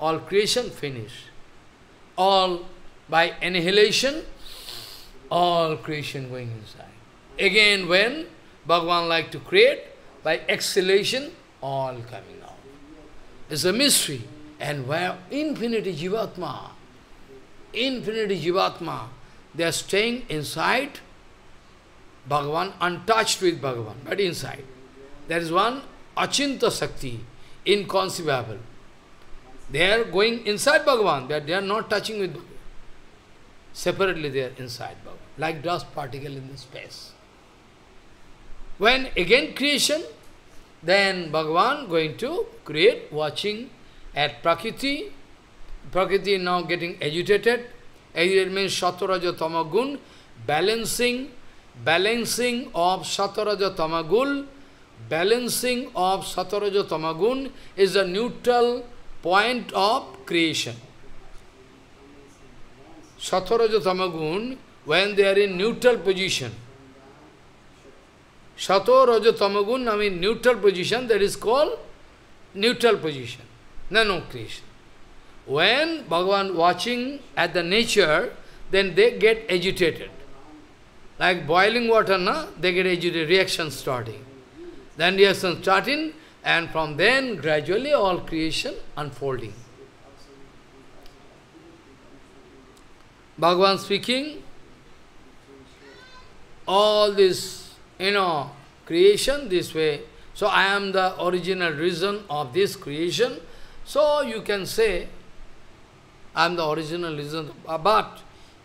all creation finish. All by annihilation, all creation going inside. Again, when Bhagavan like to create, by exhalation, all coming out. It's a mystery. And where infinity jivatma, infinity jivatma, they are staying inside Bhagavan, untouched with Bhagavan, but inside. There is one achinta sakti, inconceivable. They are going inside Bhagavan, but they are not touching with Bhagavan. Separately they are inside Bhagavan, like dust particle in the space. When again creation, then Bhagavan going to create, watching at Prakriti. Prakriti now getting agitated. Agitated means Shataraja Tamagun, balancing, balancing of Shataraja Tamagun, balancing of Sataraja Tamagun is a neutral point of creation. Sataraja Tamagun, when they are in neutral position, Sato Raja Tamagun, I mean neutral position, that is called neutral position, no. When Bhagavan watching at the nature, then they get agitated. Like boiling water, na? they get agitated, reaction starting. Then reaction starting, and from then gradually all creation unfolding. Bhagavan speaking, all this, you know, creation this way. So I am the original reason of this creation. So you can say, I am the original reason. But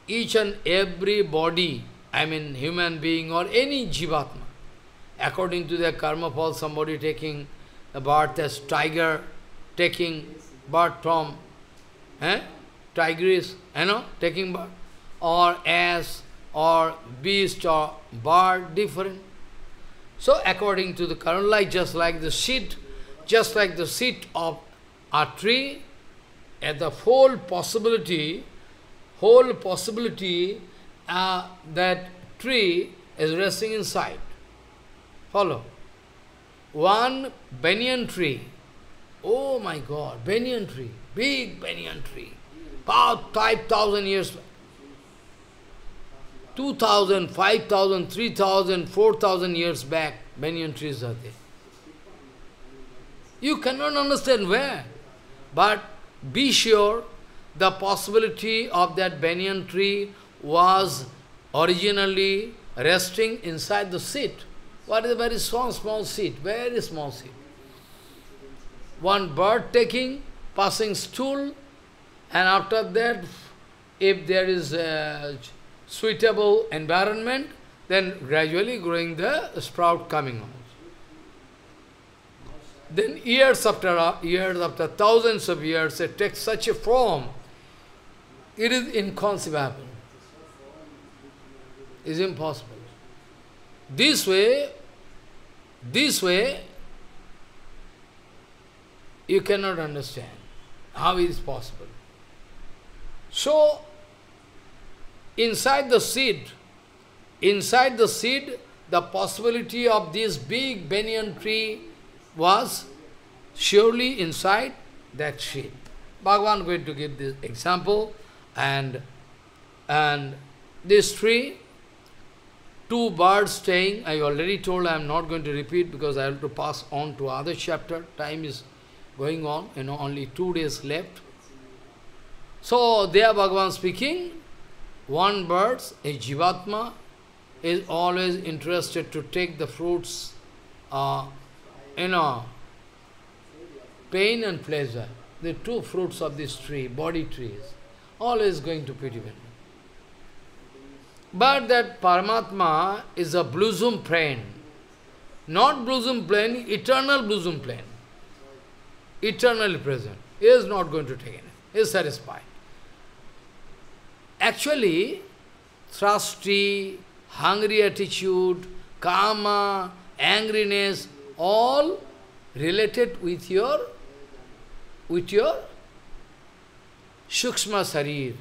each and every body, I mean human being or any jivatma, according to their karma fall, somebody taking the birth as tiger, taking birth from eh? tigress, you know, taking birth, or ass, or beast, or bird, different. So according to the current light, just like the seed, just like the seed of a tree, at the whole possibility, whole possibility uh, that tree is resting inside. Follow. One banyan tree. Oh my God, banyan tree, big banyan tree. About 5,000 years, 2,000, 5,000, 3,000, 4,000 years back, banyan trees are there. You cannot understand where. But be sure the possibility of that banyan tree was originally resting inside the seat. What is a very small, small seed? Very small seed. one bird taking, passing stool, and after that, if there is a suitable environment, then gradually growing the sprout coming out. Then years after years, after thousands of years, it takes such a form. It is inconceivable. It is impossible. This way, this way, you cannot understand how it is possible. So, inside the seed, inside the seed, the possibility of this big banyan tree was surely inside that seed. Bhagavan going to give this example and and this tree, two birds staying, I already told I am not going to repeat because I have to pass on to other chapter. Time is going on, you know, only two days left. So there Bhagavan speaking, one bird, a Jivatma, is always interested to take the fruits, uh, you know, pain and pleasure, the two fruits of this tree, body trees, always going to pity But that Paramatma is a blossom plane, not blossom plane, eternal blossom plane, eternally present. He is not going to take anything, he is satisfied. Actually, thirsty, hungry attitude, karma, angriness, all related with your with your Shukshma Sarir.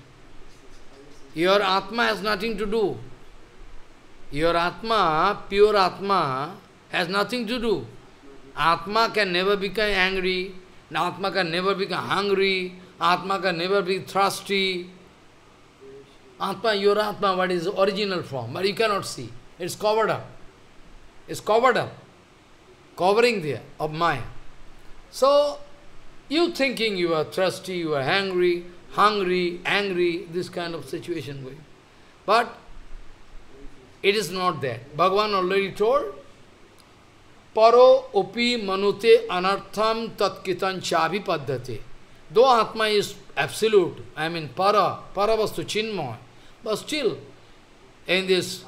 Your Atma has nothing to do. Your Atma, pure Atma, has nothing to do. Atma can never become angry, Atma can never become hungry, Atma can never be thirsty, Atma, your Atma, what is the original form, but you cannot see. It's covered up. It's covered up. Covering there of Maya. So, you thinking you are thirsty, you are hungry, hungry, angry, this kind of situation going. But it is not that. Bhagavan already told, Paro opi manute anartham tatkitan chavi paddhate. Though Atma is absolute, I mean para, para vastu chinmoy, but still, in this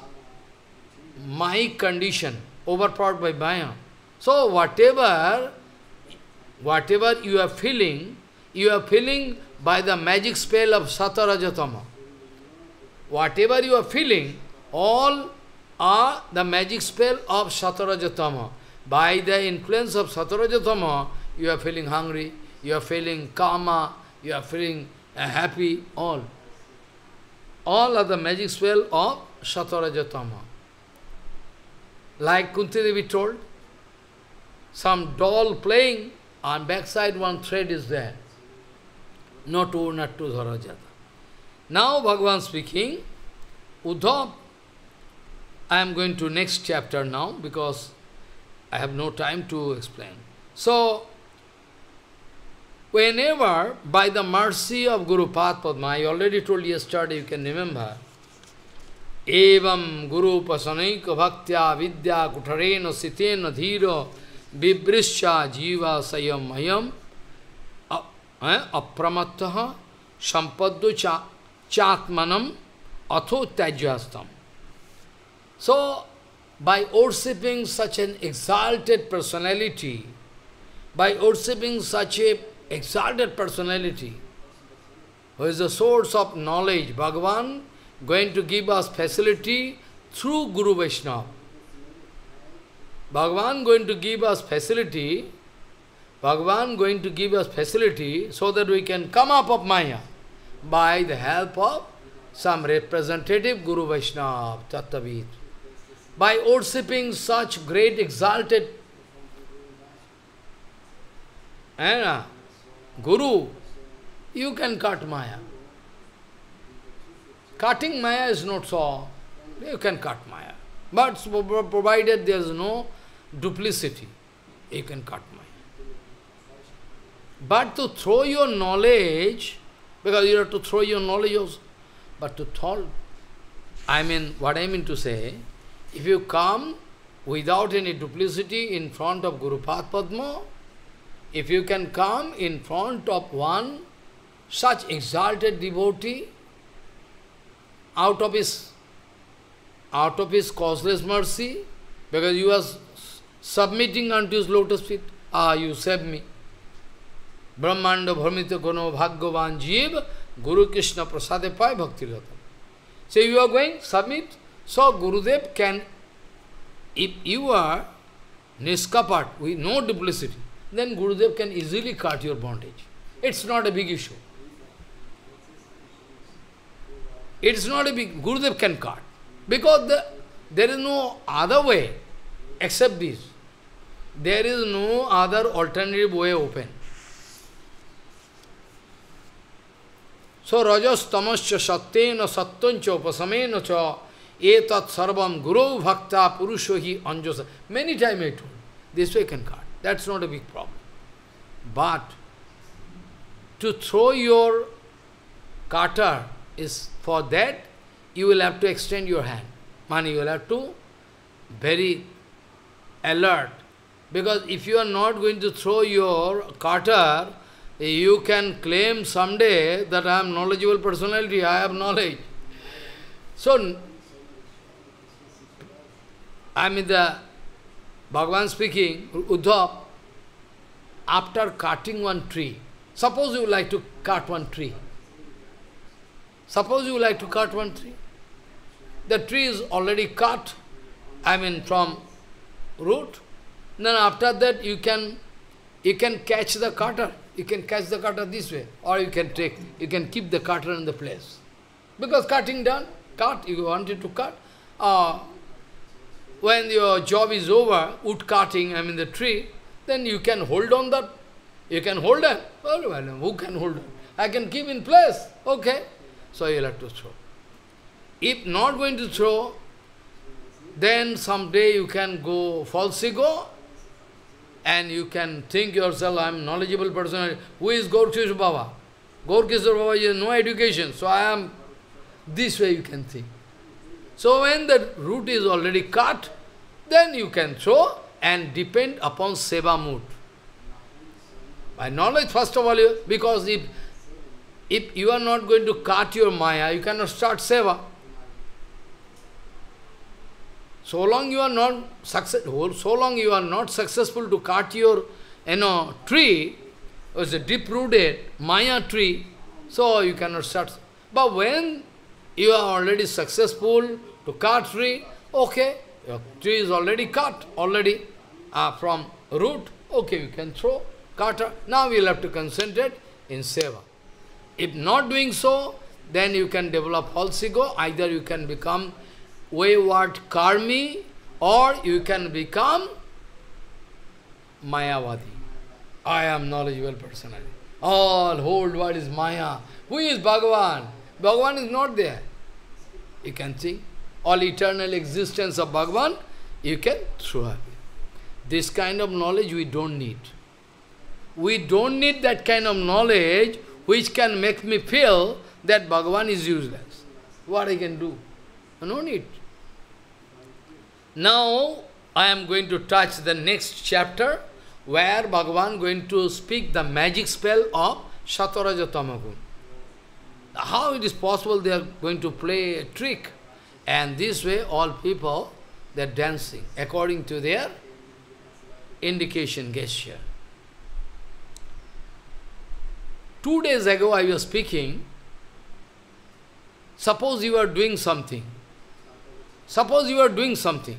my condition, overpowered by Maya. So whatever, whatever you are feeling, you are feeling by the magic spell of Satarajatama. Whatever you are feeling, all are the magic spell of Satarajatama. By the influence of Satarajatama, you are feeling hungry, you are feeling karma, you are feeling uh, happy, all. All are the magic spell of Satarajatama. Like Kunti Devi told, some doll playing, on backside one thread is there. No two, not to Dharajata. Now Bhagavan speaking, Uddhav, I am going to next chapter now because I have no time to explain. So, Whenever, by the mercy of Guru Padma, I already told yesterday, you can remember, Evam Guru Pasanaika Bhaktya Vidya Kutarena Sitena Dhira Vibrisha Jiva Sayam Mayam Apramattaha Sampaddu Chatmanam Atho Tajyastam. So, by worshipping such an exalted personality, by worshipping such a exalted personality, who is the source of knowledge, Bhagavan, going to give us facility through Guru Vaishnava. Bhagavan going to give us facility, Bhagavan going to give us facility so that we can come up of Maya by the help of some representative Guru Vaishnava, Tattvavid. By worshipping such great exalted and, Guru, you can cut Maya. Cutting Maya is not so. You can cut Maya. But provided there is no duplicity, you can cut Maya. But to throw your knowledge, because you have to throw your knowledge also, but to throw, I mean, what I mean to say, if you come without any duplicity in front of Guru Padma, if you can come in front of one such exalted devotee, out of his out of his causeless mercy, because you are submitting unto his lotus feet, ah, you save me. Brahmanda bharmita kono bhagyavan jeev, Guru Krishna prasade pai bhakti rata. So you are going, submit. So Gurudev can, if you are niskapat, with no duplicity, then Gurudev can easily cut your bondage. It's not a big issue. It's not a big, Gurudev can cut. Because the, there is no other way except this. There is no other alternative way open. So rajas tamascha satyena satyancha upasamena cha etat sarvam guru bhakta purusho hi anjasa. Many times I told, this way can cut. That's not a big problem. But to throw your cutter is for that you will have to extend your hand. Man, you will have to very alert. Because if you are not going to throw your cutter, you can claim someday that I am knowledgeable personality, I have knowledge. So, I mean the Bhagavan speaking, Uddhav, after cutting one tree, suppose you like to cut one tree. Suppose you like to cut one tree. The tree is already cut, I mean from root. Then after that you can you can catch the cutter. You can catch the cutter this way. Or you can take, you can keep the cutter in the place. Because cutting done, cut, you wanted to cut. Uh, when your job is over, wood cutting, I mean the tree, then you can hold on that. You can hold it. Well, well, who can hold it? I can keep in place. Okay. So you'll have to throw. If not going to throw, then someday you can go false ego, and you can think yourself, I am knowledgeable person. Who is Gaurkishore Baba? Gaurkishore Baba has no education, so I am, this way you can think. So when the root is already cut, then you can throw and depend upon seva mood. By knowledge, first of all, you, because if, if you are not going to cut your maya, you cannot start seva. So long you are not successful, so long you are not successful to cut your you know, tree, it's a deep-rooted Maya tree, so you cannot start. But when you are already successful to cut tree, okay, your tree is already cut, already uh, from root, okay, you can throw, cutter. Now we will have to concentrate in seva. If not doing so, then you can develop false ego, either you can become wayward karmi, or you can become Mayavadi. I am knowledgeable personally. All whole world is Maya. Who is Bhagavan? Bhagavan is not there. You can think. All eternal existence of Bhagavan, you can throw away. This kind of knowledge we don't need. We don't need that kind of knowledge which can make me feel that Bhagavan is useless. What I can do? No need. Now, I am going to touch the next chapter, where Bhagavan going to speak the magic spell of Shataraja Tamagun. How it is possible they are going to play a trick, and this way all people, they are dancing according to their indication gesture. Two days ago I was speaking, suppose you are doing something, Suppose you are doing something,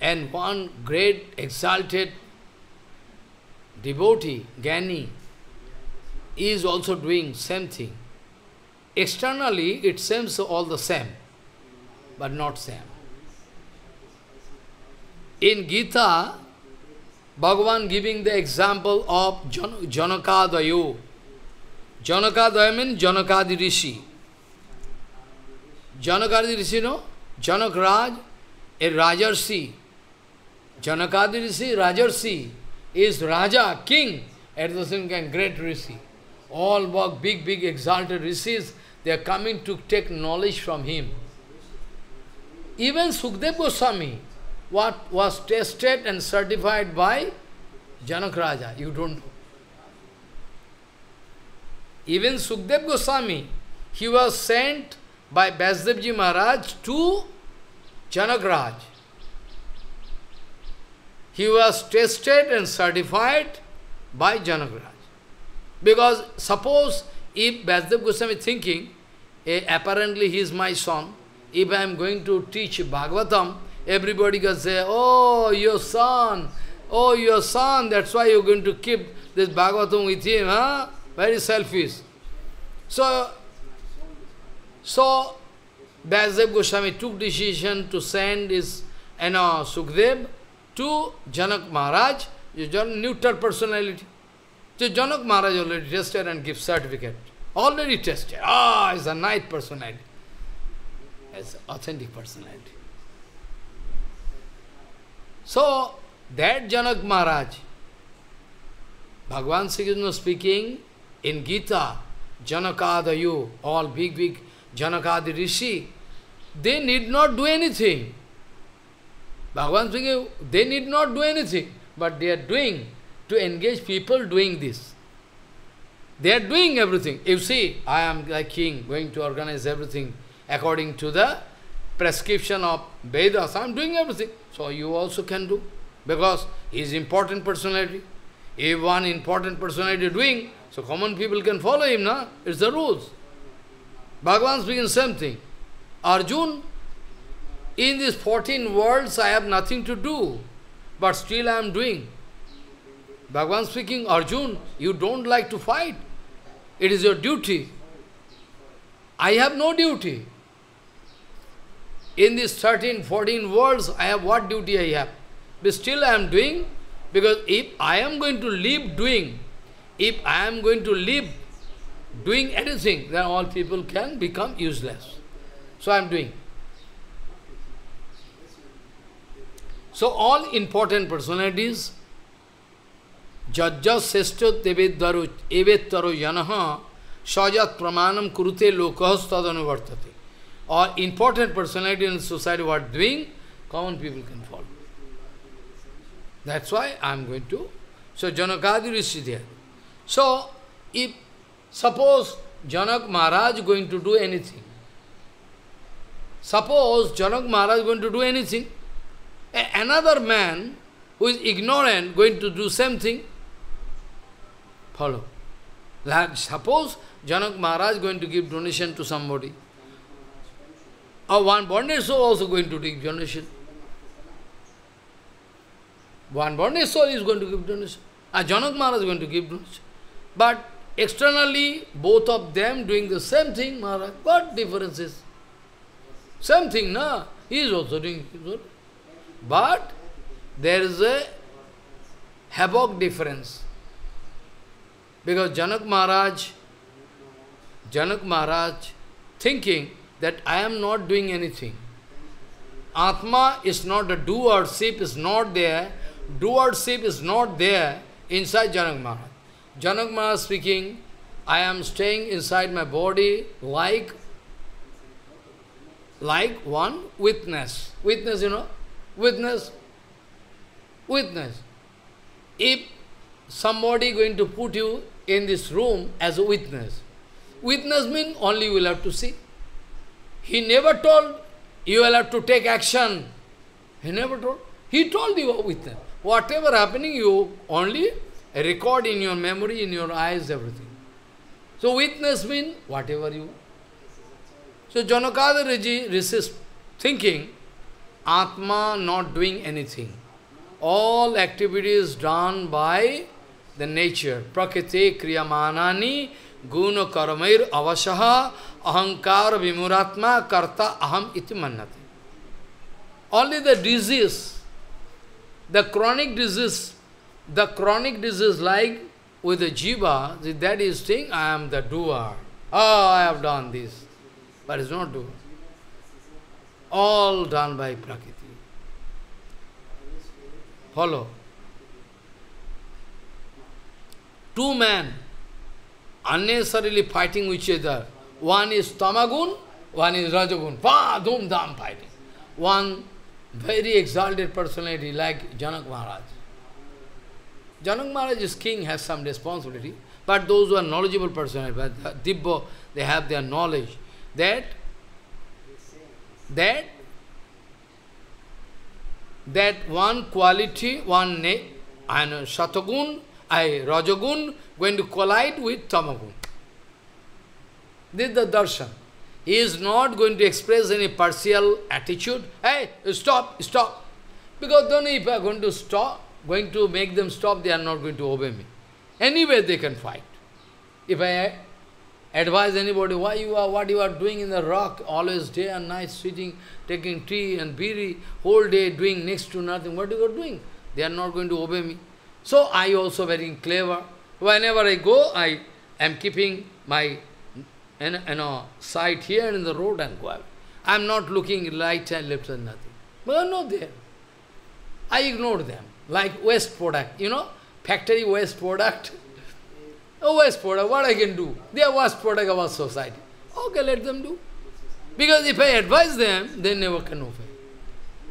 and one great exalted devotee, Gani, is also doing same thing. Externally, it seems all the same, but not same. In Gita, Bhagavan giving the example of Jan Janakadayo. Janakadaya means Janakadi Rishi. Janakadi Rishi, no? Janak Raj, a Rajarsi. Janakadi Rishi, Rajarsi, is Raja, king, at the same time great Rishi. All big, big exalted Rishis, they are coming to take knowledge from him. Even Sukdev Goswami, what was tested and certified by Janak Raja, you don't know. even Sukdev Goswami, he was sent by Vyasdevji Maharaj to Janakraj. He was tested and certified by Janakraj. Because suppose if Vyasdev Goswami thinking, eh, apparently he is my son, if I am going to teach Bhagavatam, everybody can say, oh, your son, oh, your son, that's why you're going to keep this Bhagavatam with him, huh? Very selfish. So, so Vyasdev Goswami took decision to send his, you know, Sukdev to Janak Maharaj, a neutral personality. So Janak Maharaj already tested and give certificate. Already tested. Ah, he's a nice personality. It's authentic personality. So, that Janak Maharaj, Bhagavan Sri Krishna speaking in Gita, Janakadayu, all big, big Janakadi Rishi, they need not do anything. Bhagavan speaking, they need not do anything, but they are doing to engage people doing this. They are doing everything. You see, I am like king, going to organize everything according to the prescription of Vedas. I am doing everything. So you also can do. Because he is important personality. If one important personality doing, so common people can follow him, na? It's the rules. Bhagavan speaking same thing. Arjun, in these 14 worlds I have nothing to do, but still I am doing. Bhagavan speaking, Arjun, you don't like to fight. It is your duty. I have no duty. In these 13, 14 worlds, I have what duty I have? But still I am doing, because if I am going to live doing, if I am going to live doing anything, then all people can become useless. So I am doing. So all important personalities Jajja seshto teveddaru evettaru yanaha sajat pramanam kurute lokahas tadanuvartate. Or important personality in society what doing, common people can follow. That's why I am going to. So Janakadi Rishi there. So if suppose Janak Maharaj going to do anything, suppose Janak Maharaj going to do anything, another man who is ignorant going to do same thing, Follow. Suppose Janak Maharaj going to give donation to somebody, or one bonded soul also going to give donation. One bonded soul is going to give donation. A Janak Maharaj is going to give donation. But externally, both of them doing the same thing, Maharaj. What difference is? Same thing, na? He is also doing But there is a havoc difference. Because Janak Maharaj, Janak Maharaj thinking that I am not doing anything. Atma is not the doership is not there. Doership is not there inside Janak Maharaj. Janak Maharaj speaking, I am staying inside my body like, like one witness. Witness, you know? Witness. Witness. If somebody going to put you in this room as a witness. Witness means only you will have to see. He never told you will have to take action. He never told. He told you a witness. Whatever happening, you only record in your memory, in your eyes, everything. So witness means whatever you. So Janakadaraji resists thinking, Atma not doing anything. All activities done by the nature. Prakriti kriyamanani गुण कर्मैर अवश्य अहंकार विमुरात्मा कर्ता अहम इति मन्नते only the disease the chronic disease the chronic disease like with jiva that is thing I am the doer I have done this but is not do all done by prakriti follow to man unnecessarily fighting each other. One is Tamagun, one is Rajagun. Pa, dum dam fighting. One very exalted personality like Janak Maharaj. Janak Maharaj is king, has some responsibility, But those who are knowledgeable persons, but Dibbo, they have their knowledge that that that one quality, one ne, and Satagun, I Rajagun going to collide with Tamagun. This is the darshan. He is not going to express any partial attitude. Hey, stop, stop. Because then if I am going to stop, going to make them stop, they are not going to obey me. Anyway, they can fight. If I advise anybody, why you are, what you are doing in the rock, always day and night sitting, taking tea and biri, whole day doing next to nothing, what you are doing? They are not going to obey me. So I also very clever. Whenever I go, I am keeping my you know, sight here in the road and go I am not looking right and left and nothing. But I'm not there. I ignore them. Like waste product, you know, factory waste product. Oh, waste product, what I can do? They are waste product of our society. Okay, let them do. Because if I advise them, they never can obey.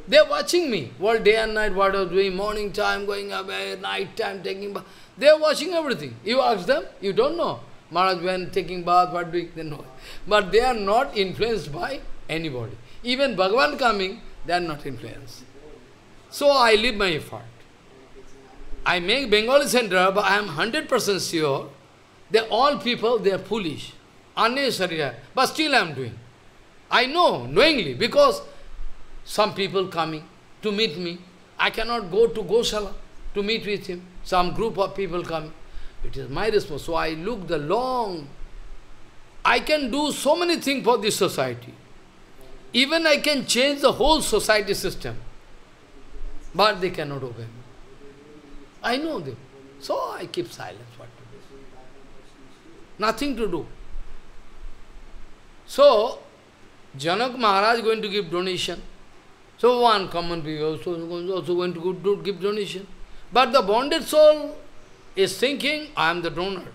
They are watching me, what day and night, what I was doing, morning time, going away, night time, taking bath. They are watching everything. You ask them, you don't know. Maharaj when taking bath, what doing, they know. But they are not influenced by anybody. Even Bhagavan coming, they are not influenced. So I leave my effort. I make Bengali center, but I am 100% sure that all people, they are foolish, unnecessary, but still I am doing. I know, knowingly, because some people coming to meet me. I cannot go to Gosala to meet with him. Some group of people coming. It is my responsibility. So I look the long. I can do so many things for this society. Even I can change the whole society system. But they cannot obey me. I know them. So I keep silence. What to do? Nothing to do. So, Janak Maharaj is going to give donation. So one common people also, also going to give donation. But the bonded soul is thinking, I am the donor.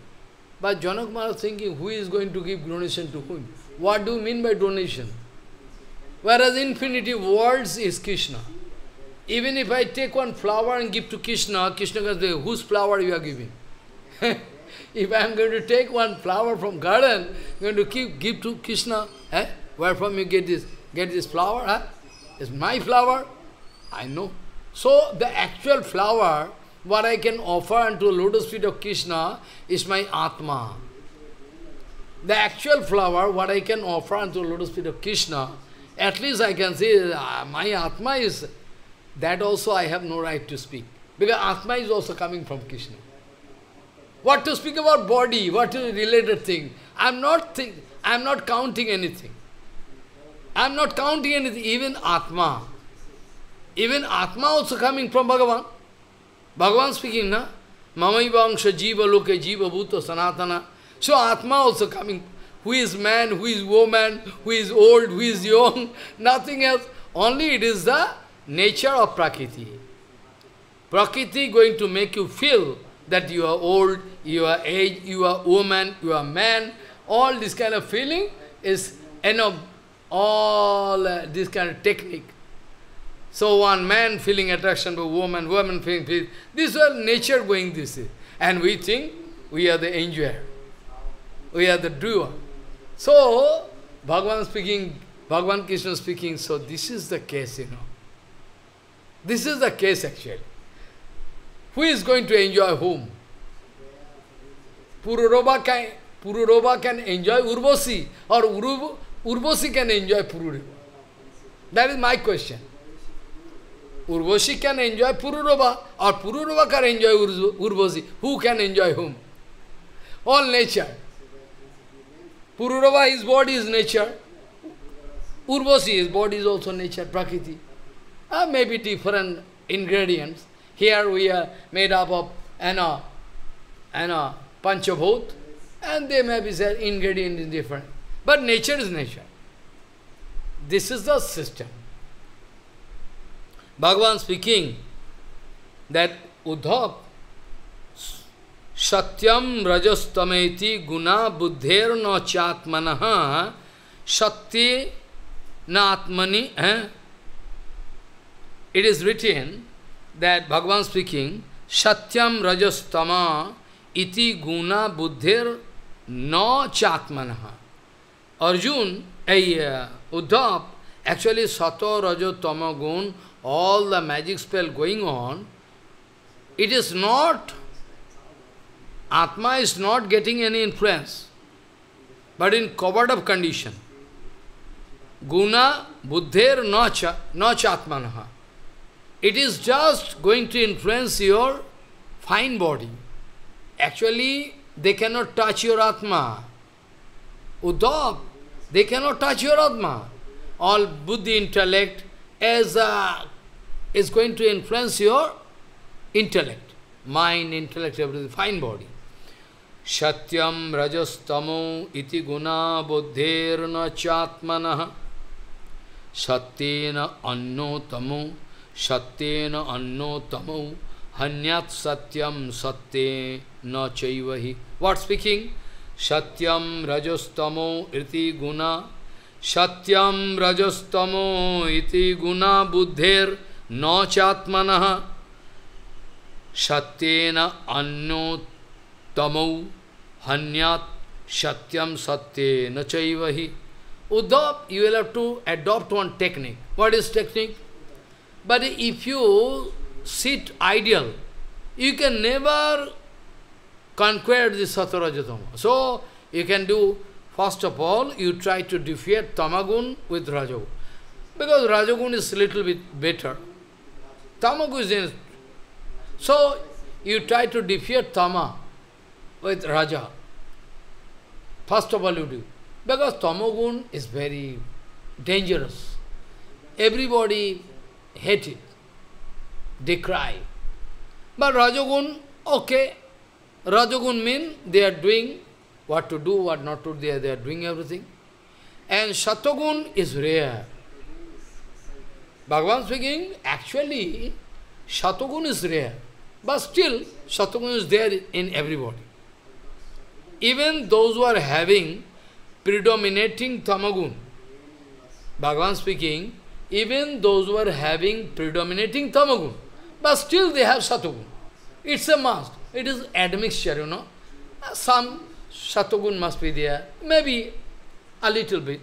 But Janak Maharaj thinking, who is going to give donation to whom? What do you mean by donation? Whereas infinity worlds is Krishna. Even if I take one flower and give to Krishna, Krishna can say, whose flower you are giving? if I am going to take one flower from garden, I'm going to keep, give to Krishna, eh? where from you get this, get this flower? Eh? It's my flower? I know. So the actual flower what I can offer unto lotus feet of Krishna is my Atma. The actual flower, what I can offer unto lotus feet of Krishna, at least I can say uh, my Atma is, that also I have no right to speak. Because Atma is also coming from Krishna. What to speak about body, what is related thing? I am not think, I am not counting anything. I am not counting anything, even Atma. Even Atma also coming from Bhagavan. Bhagavan speaking, na? Mamaivangsha jiva loke jiva bhuta sanatana. So Atma also coming. Who is man, who is woman, who is old, who is young, nothing else. Only it is the nature of Prakriti. Prakriti going to make you feel that you are old, you are age, you are woman, you are man. All this kind of feeling is, know, all uh, this kind of technique. So one man feeling attraction to woman, woman feeling, feeling this is nature going this way. And we think we are the enjoyer. We are the doer. So, Bhagavan speaking, Bhagavan Krishna speaking, so this is the case, you know. This is the case actually. Who is going to enjoy whom? Pururobha can, Pururobha can enjoy Urvosi or Uru, Urvosi can enjoy Pururobha. That is my question. Urvashi can enjoy Pururava or Pururava can enjoy Urvashi. Who can enjoy whom? All nature. Pururava, his body is nature. Urvashi, his body is also nature, Prakriti. Uh, maybe different ingredients. Here we are made up of ana, ana, panchabhut, and they may be said ingredient is different. But nature is nature. This is the system. Bhagavan speaking that Uddhav Satyam Rajastameti Guna Buddher no Chatmanaha Satya na Atmani eh? It is written that Bhagavan speaking Satyam Rajastama iti guna buddhir no chatmanaha. Arjun, a uh, Uddhav, actually sato, rajo, tama, gun, all the magic spell going on, it is not, Atma is not getting any influence, but in covered up condition. Guna buddher nacha, nacha atmanaha. It is just going to influence your fine body. Actually, they cannot touch your Atma. Uddhav, they cannot touch your Atma. All buddhi intellect as a, is going to influence your intellect. Mind, intellect, everything, fine body. Shatyam rajastamo iti guna buddherna chatmanaha satyena annotamo satyena annotamo hanyat satyam satye na chaivahi. What speaking? Satyam rajastamo iti guna satyam rajastamo iti guna buddher na chatmanaha satyena annotamo hanyat satyam satye na chaivahi. Uddhav, you will have to adopt one technique. What is technique? But if you sit ideal, you can never conquer the Satarajatama. So, you can do, first of all, you try to defeat Tamagun with Rajagun. Because Rajagun is a little bit better. Tamagun is in. So, you try to defeat Tama with Raja. First of all, you do. Because Tamagun is very dangerous. Everybody hate it. They cry. But Rajagun, okay. Rajagun means they are doing what to do, what not to do, they are, they are doing everything. And Satagun is rare. Bhagavan speaking, actually, Satagun is rare. But still, Satagun is there in everybody. Even those who are having predominating tamagun. Bhagavan speaking, even those who are having predominating tamagun, but still they have satagun. It's a must. It is admixture, you know. Uh, some Satogun must be there, maybe a little bit.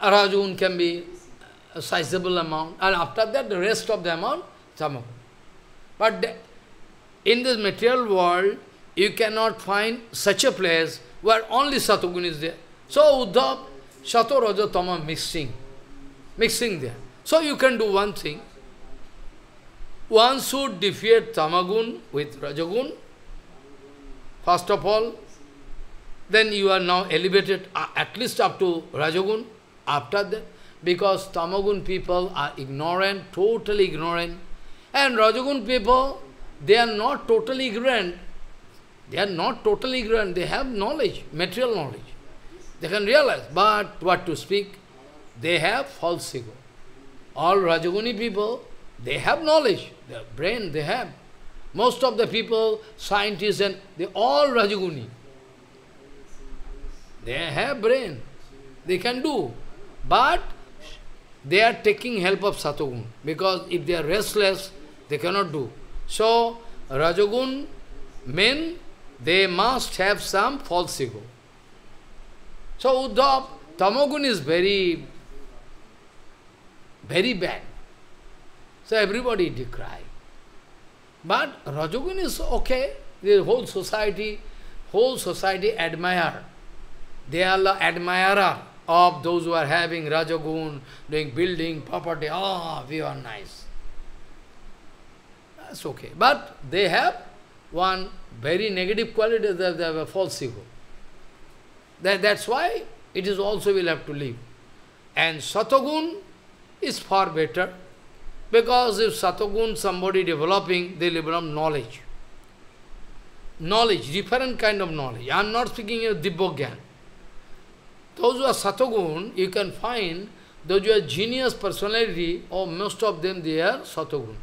Rajagun can be a sizable amount, and after that the rest of the amount, tamagun. But in this material world, you cannot find such a place where only Satogun is there. So Uddhav, Sato, Raja, Tama mixing, mixing there. So you can do one thing. One should defeat Tamagun with Rajagun. First of all, then you are now elevated uh, at least up to Rajagun. After that, because Tamagun people are ignorant, totally ignorant. And Rajagun people, they are not totally ignorant. They are not totally ignorant. They have knowledge, material knowledge. They can realize, but what to speak? They have false ego. All Rajaguni people, they have knowledge, the brain they have. Most of the people, scientists, and they all Rajaguni. They have brain, they can do. But they are taking help of Satogun, because if they are restless, they cannot do. So, Rajagun men, they must have some false ego. So Uddhav, Tamagun is very, very bad. So everybody decry. But Rajagun is okay. The whole society, whole society admire. They are the admirer of those who are having Rajagun, doing building, property. Ah, oh, we are nice. That's okay. But they have one very negative quality, they have a false ego. That, that's why it is also will have to leave. And Satagun is far better, because if Satogun somebody developing, they develop knowledge. Knowledge, different kind of knowledge. I am not speaking of Dibbogyan. Those who are Satogun, you can find those who are genius personality, or most of them, they are Satogun.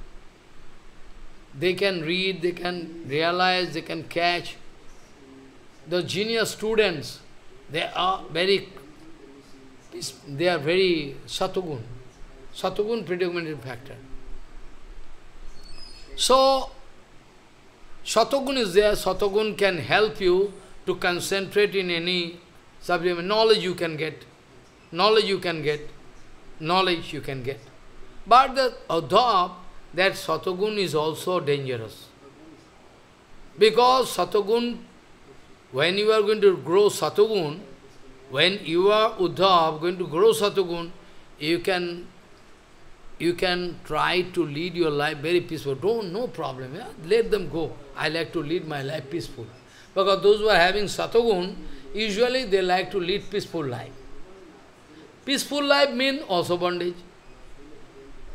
They can read, they can realize, they can catch. The genius students, they are very, they are very satugun, satugun predominating factor. So, Satagun is there, Satagun can help you to concentrate in any subject. Knowledge you can get. Knowledge you can get. Knowledge you can get. But the Uddhav, that Satagun is also dangerous. Because Satagun, when you are going to grow Satagun, when you are Uddhav going to grow Satagun, you can you can try to lead your life very peaceful. Don't, no problem. Yeah? Let them go. I like to lead my life peaceful. Because those who are having Satagun, usually they like to lead peaceful life. Peaceful life means also bondage.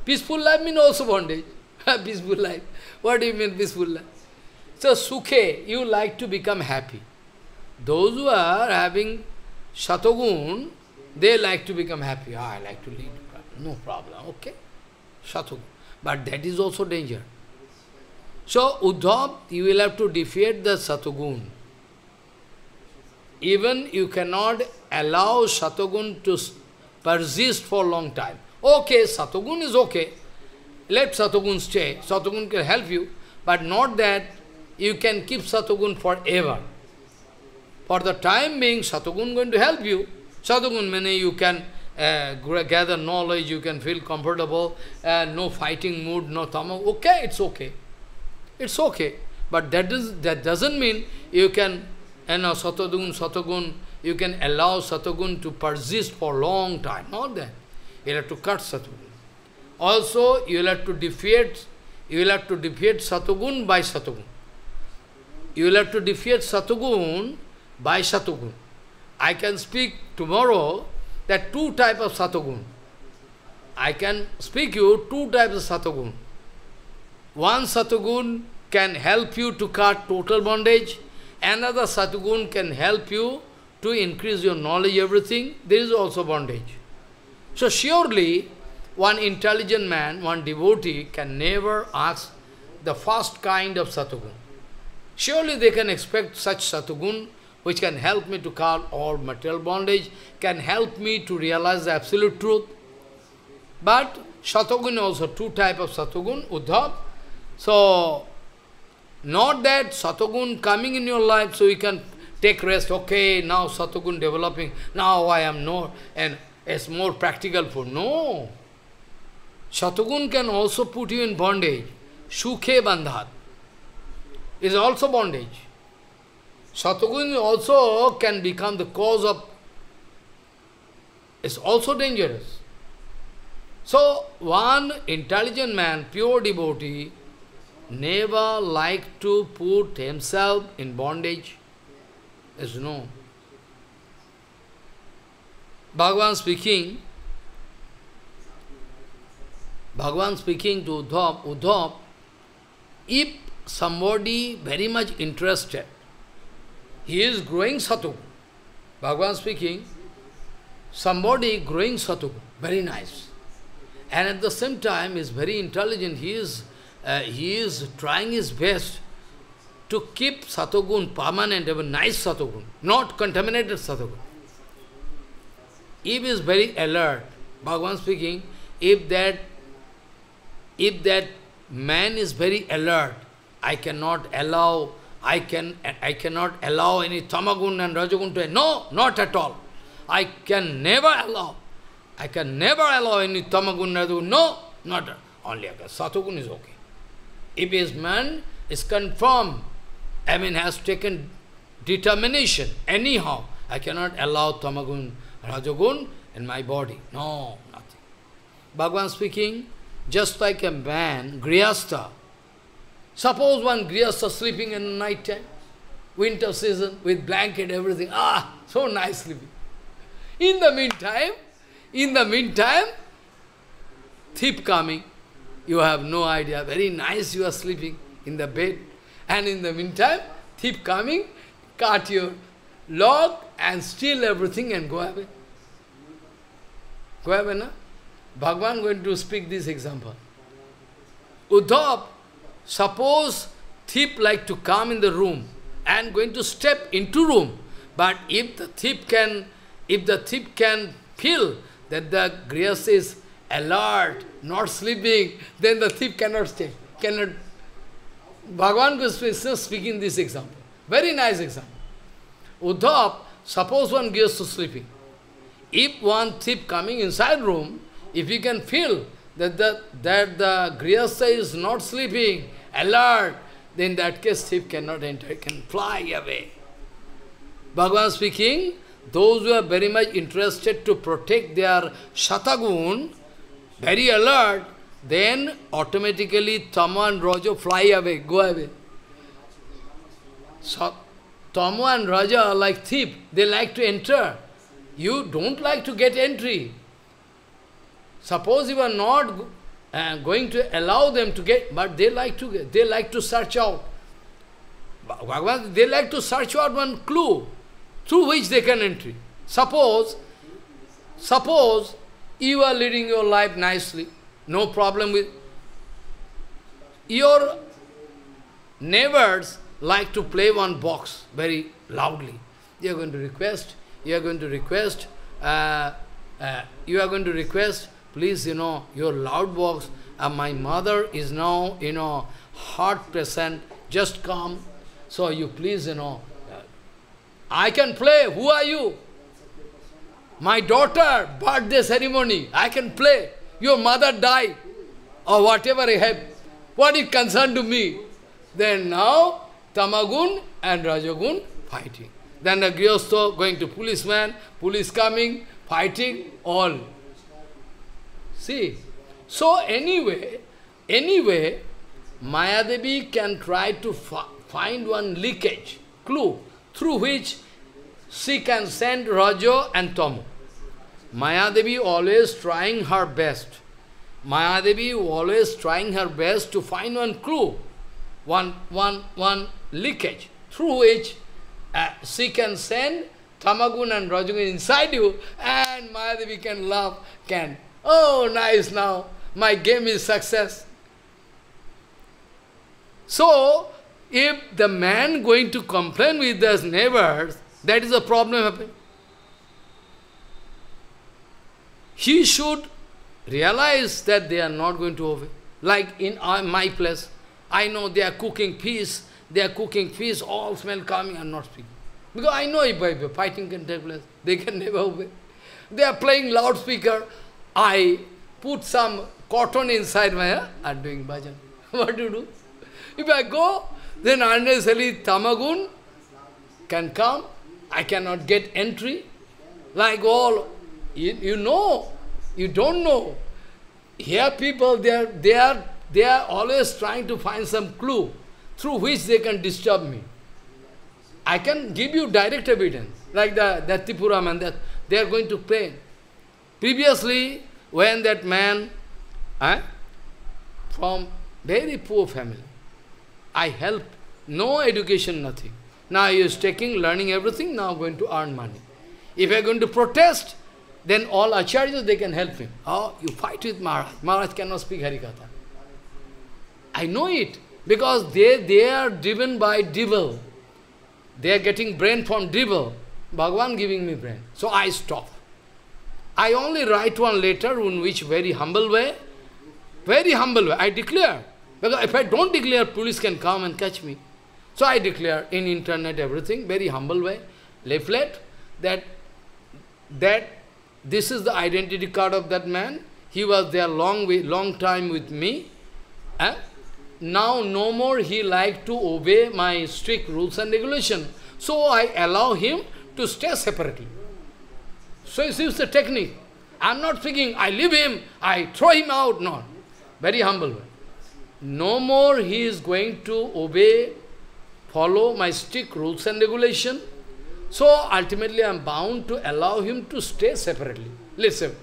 Peaceful life means also bondage. peaceful life. What do you mean peaceful life? So Sukhe, you like to become happy. Those who are having Shatogun, they like to become happy. Ah, I like to lead. No problem. Okay. Shatogun. But that is also danger. So, Uddhav, you will have to defeat the Satogun. Even you cannot allow Satogun to persist for long time. Okay, Satogun is okay. Let Satogun stay. Satogun can help you. But not that you can keep Satogun forever. For the time being, Satogun going to help you. Satogun means you can uh, gather knowledge, you can feel comfortable, uh, no fighting mood, no tamam. Okay, it's okay. It's okay. But that, is, that doesn't mean you can, you know, Satogun, you can allow Satogun to persist for a long time. Not that. You have to cut Satogun. Also, you will have to defeat, you will have to defeat Satogun by Satogun. You will have to defeat Satogun by Satogun. I can speak tomorrow that two type of Satogun. I can speak you two types of Satogun. One Satogun can help you to cut total bondage. Another Satogun can help you to increase your knowledge, everything. There is also bondage. So surely, one intelligent man, one devotee can never ask the first kind of Satogun. Surely they can expect such Satogun which can help me to cut all material bondage, can help me to realize the absolute truth. But Satogun also two type of Satogun, Uddhav. So, not that Satogun coming in your life so you can take rest, okay, now Satogun developing, now I am no, and it's more practical for, no. Satogun can also put you in bondage. Sukhe bandhat is also bondage. Satagun also can become the cause of, it's also dangerous. So, one intelligent man, pure devotee, never like to put himself in bondage. You know. Bhagavan speaking, Bhagavan speaking to Uddhav, Uddhav, if somebody very much interested, he is growing sattva. Bhagavan speaking, somebody growing sattva, very nice. And at the same time is very intelligent. He is, uh, he is trying his best to keep satogun permanent, a nice satogun, not contaminated satogun. If is very alert, Bhagavan speaking, if that, if that man is very alert, I cannot allow I, can, I cannot allow any tamagun and rajagun to... No, not at all. I can never allow. I can never allow any tamagun, rajagun. No, not only okay. Satogun is okay. If his man is confirmed, I mean has taken determination, anyhow, I cannot allow tamagun, rajagun in my body. No, nothing. Bhagavan speaking, just like a man, grihastha, Suppose one grihastha sleeping in the night time, winter season, with blanket, everything. Ah, so nice sleeping. In the meantime, in the meantime, thief coming. You have no idea. Very nice you are sleeping in the bed. And in the meantime, thief coming, cut your lock and steal everything and go away. Go away, na? Bhagavan going to speak this example. Uddhav Suppose thief like to come in the room and going to step into room, but if the thief can, if the thief can feel that the grihas is alert, not sleeping, then the thief cannot stay, cannot, Bhagavan Krishna speaking this example. Very nice example. Uddhav, suppose one goes to sleeping. If one thief coming inside room, if he can feel that the, that the Grihastha is not sleeping, alert, then that case thief cannot enter, can fly away. Bhagavan speaking, those who are very much interested to protect their shatagun, very alert, then automatically Tama and Raja fly away, go away. So, Tama and Raja are like thief, they like to enter. You don't like to get entry. Suppose you are not uh, going to allow them to get, but they like to get, they like to search out. They like to search out one clue through which they can enter. Suppose, suppose you are leading your life nicely, no problem with your neighbors like to play one box very loudly. You are going to request, you are going to request, uh, uh, you are going to request, please, you know, your loud box, uh, my mother is now, you know, heart present, just come. So you please, you know, I can play, who are you? My daughter, birthday ceremony, I can play. Your mother died, or whatever I have. What is concerned to me? Then now, Tamagun and Rajagun fighting. Then the Grihastha going to policeman, police coming, fighting, all. See? So anyway, anyway, Mayadevi can try to find one leakage, clue, through which she can send Raja and Tamu. Mayadevi always trying her best. Mayadevi always trying her best to find one clue, one, one, one leakage, through which uh, she can send Tamagun and Rajagun inside you, and Mayadevi can love, can, oh nice now, my game is success. So, if the man going to complain with his neighbors, that is a problem happening. He should realize that they are not going to obey. Like in uh, my place, I know they are cooking fish, they are cooking fish, all smell coming, and not speaking. Because I know if, if fighting can take place, they can never obey. They are playing loudspeaker. I put some cotton inside my hair and doing bhajan. what do you do? If I go, then unnecessarily Tamagun can come. I cannot get entry. Like all, you, you know, you don't know. Here people, they are, they, are, they are always trying to find some clue through which they can disturb me. I can give you direct evidence, like the, that Tripura man, that they are going to pray. Previously, when that man, eh, from very poor family, I helped, no education, nothing. Now he is taking, learning everything, now going to earn money. If I are going to protest, then all acharyas, they can help him. Oh, you fight with Maharaj. Maharaj cannot speak Harikatha. I know it, because they, they are driven by devil. They are getting brain from devil. Bhagavan giving me brain. So I stop. I only write one letter in which very humble way, very humble way, I declare. Because if I don't declare, police can come and catch me. So I declare in internet everything, very humble way, leaflet, that, that this is the identity card of that man. He was there long, way, long time with me. Eh? Now no more he like to obey my strict rules and regulation. So I allow him to stay separately. So this is the technique. I am not speaking, I leave him, I throw him out. No. Very humble way. No more he is going to obey, follow my strict rules and regulation. So ultimately I am bound to allow him to stay separately. Listen.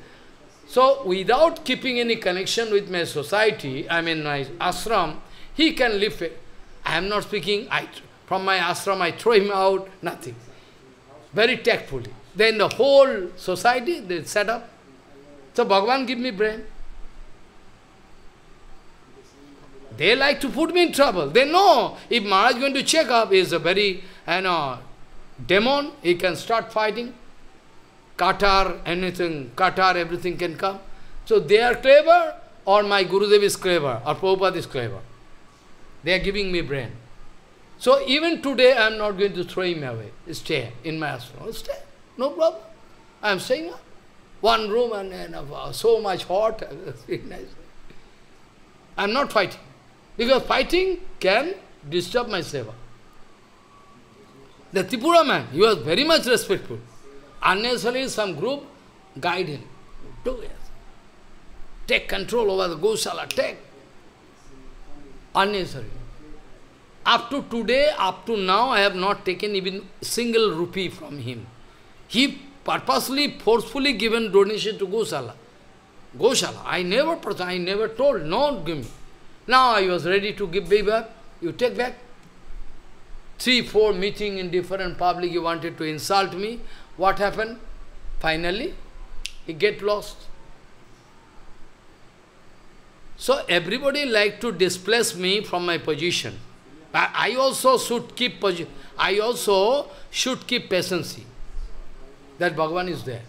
So without keeping any connection with my society, I mean my ashram, he can live. I am not speaking, I, from my ashram I throw him out, nothing. Very tactfully. Then the whole society, they set up. So Bhagavan give me brain. They like to put me in trouble. They know if Maharaj is going to check up, he is a very, you know, demon, he can start fighting. Qatar, anything, Qatar, everything can come. So they are clever, or my Gurudev is clever, or Prabhupada is clever. They are giving me brain. So even today I am not going to throw him away. Stay in my ashram. Stay. No problem. I am saying one room and, and uh, so much hot. I am not fighting. Because fighting can disturb my seva. The Tripura man, he was very much respectful. Unnecessarily some group guide him. Do it. Take control over the Gosala, take. Unnecessary. Up to today, up to now, I have not taken even single rupee from him. He purposely, forcefully given donation to Gosala. Gosala. I never, I never told, no, give me. Now I was ready to give back. You take back. Three, four meeting in different public, you wanted to insult me. What happened? Finally, he get lost. So everybody like to displace me from my position. I, I also should keep I also should keep patience. That Bhagavan is there.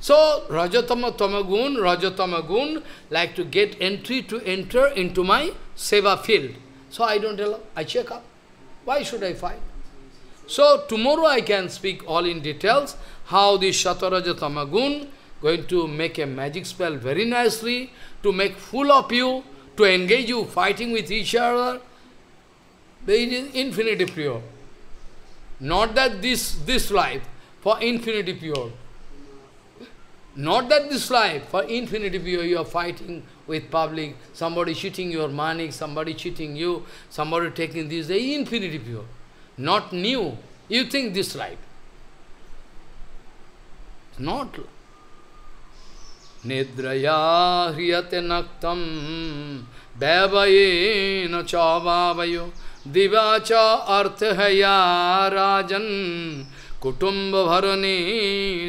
So Rajatama Tamagun, Rajatama like to get entry to enter into my seva field. So I don't allow, I check up. Why should I fight? So tomorrow I can speak all in details how this Shataraja Tamagun going to make a magic spell very nicely, to make fool of you, to engage you fighting with each other. It is infinity pure. Not that this, this life, for infinity pure. Not that this life, for infinity pure, you are fighting with public, somebody cheating your money, somebody cheating you, somebody taking this, they infinity pure. Not new. You think this life. Not. Nidraya hriyate naktam vaivayena chavavayo divacha arthaya rajan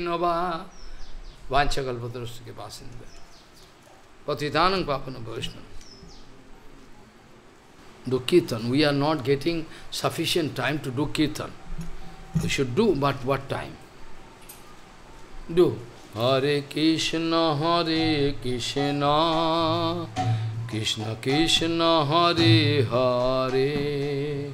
nava Vanchakalpatarasya ke pasinda. Patitanam papana Vaishnava. Do kirtan. We are not getting sufficient time to do kirtan. We should do, but what time? Do. Hare Krishna, Hare Krishna, Krishna Krishna, Hare Hare,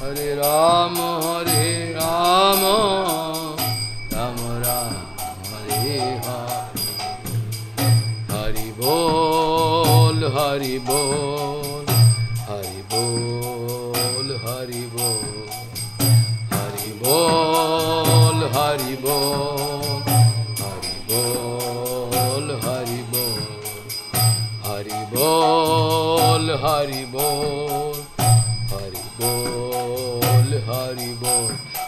Hare Ram Hare Ram Ram Ram Hare Hare बोल, हरि बोल हरि बोल हरि बोल। हरि बोल हरि बोल हरि बोल हरि बोल। हरि बोल हरि बोल हरि बोल। Hari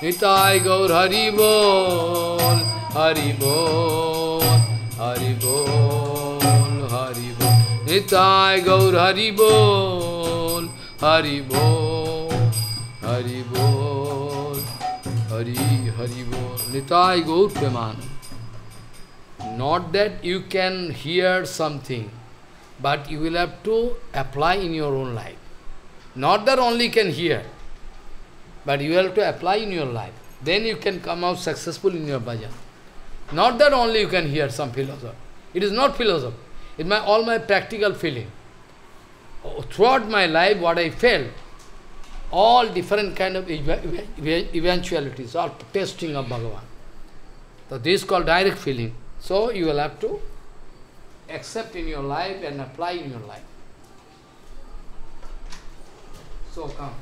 Nitai Gaur Hari Bol, Hari Bol, Hari Bol, Hari Bol. Nitai Gaur Hari Bol, Hari Bol, Hari Bol, Hari Hari Bol. Nitai Gaur Preman. Not that you can hear something, but you will have to apply in your own life. Not that only can hear. But you have to apply in your life. Then you can come out successful in your bhajan. Not that only you can hear some philosophy. It is not philosophy. It's my, all my practical feeling. Oh, throughout my life, what I felt, all different kind of eventualities, all testing of Bhagavan. So this is called direct feeling. So you will have to accept in your life and apply in your life. So come.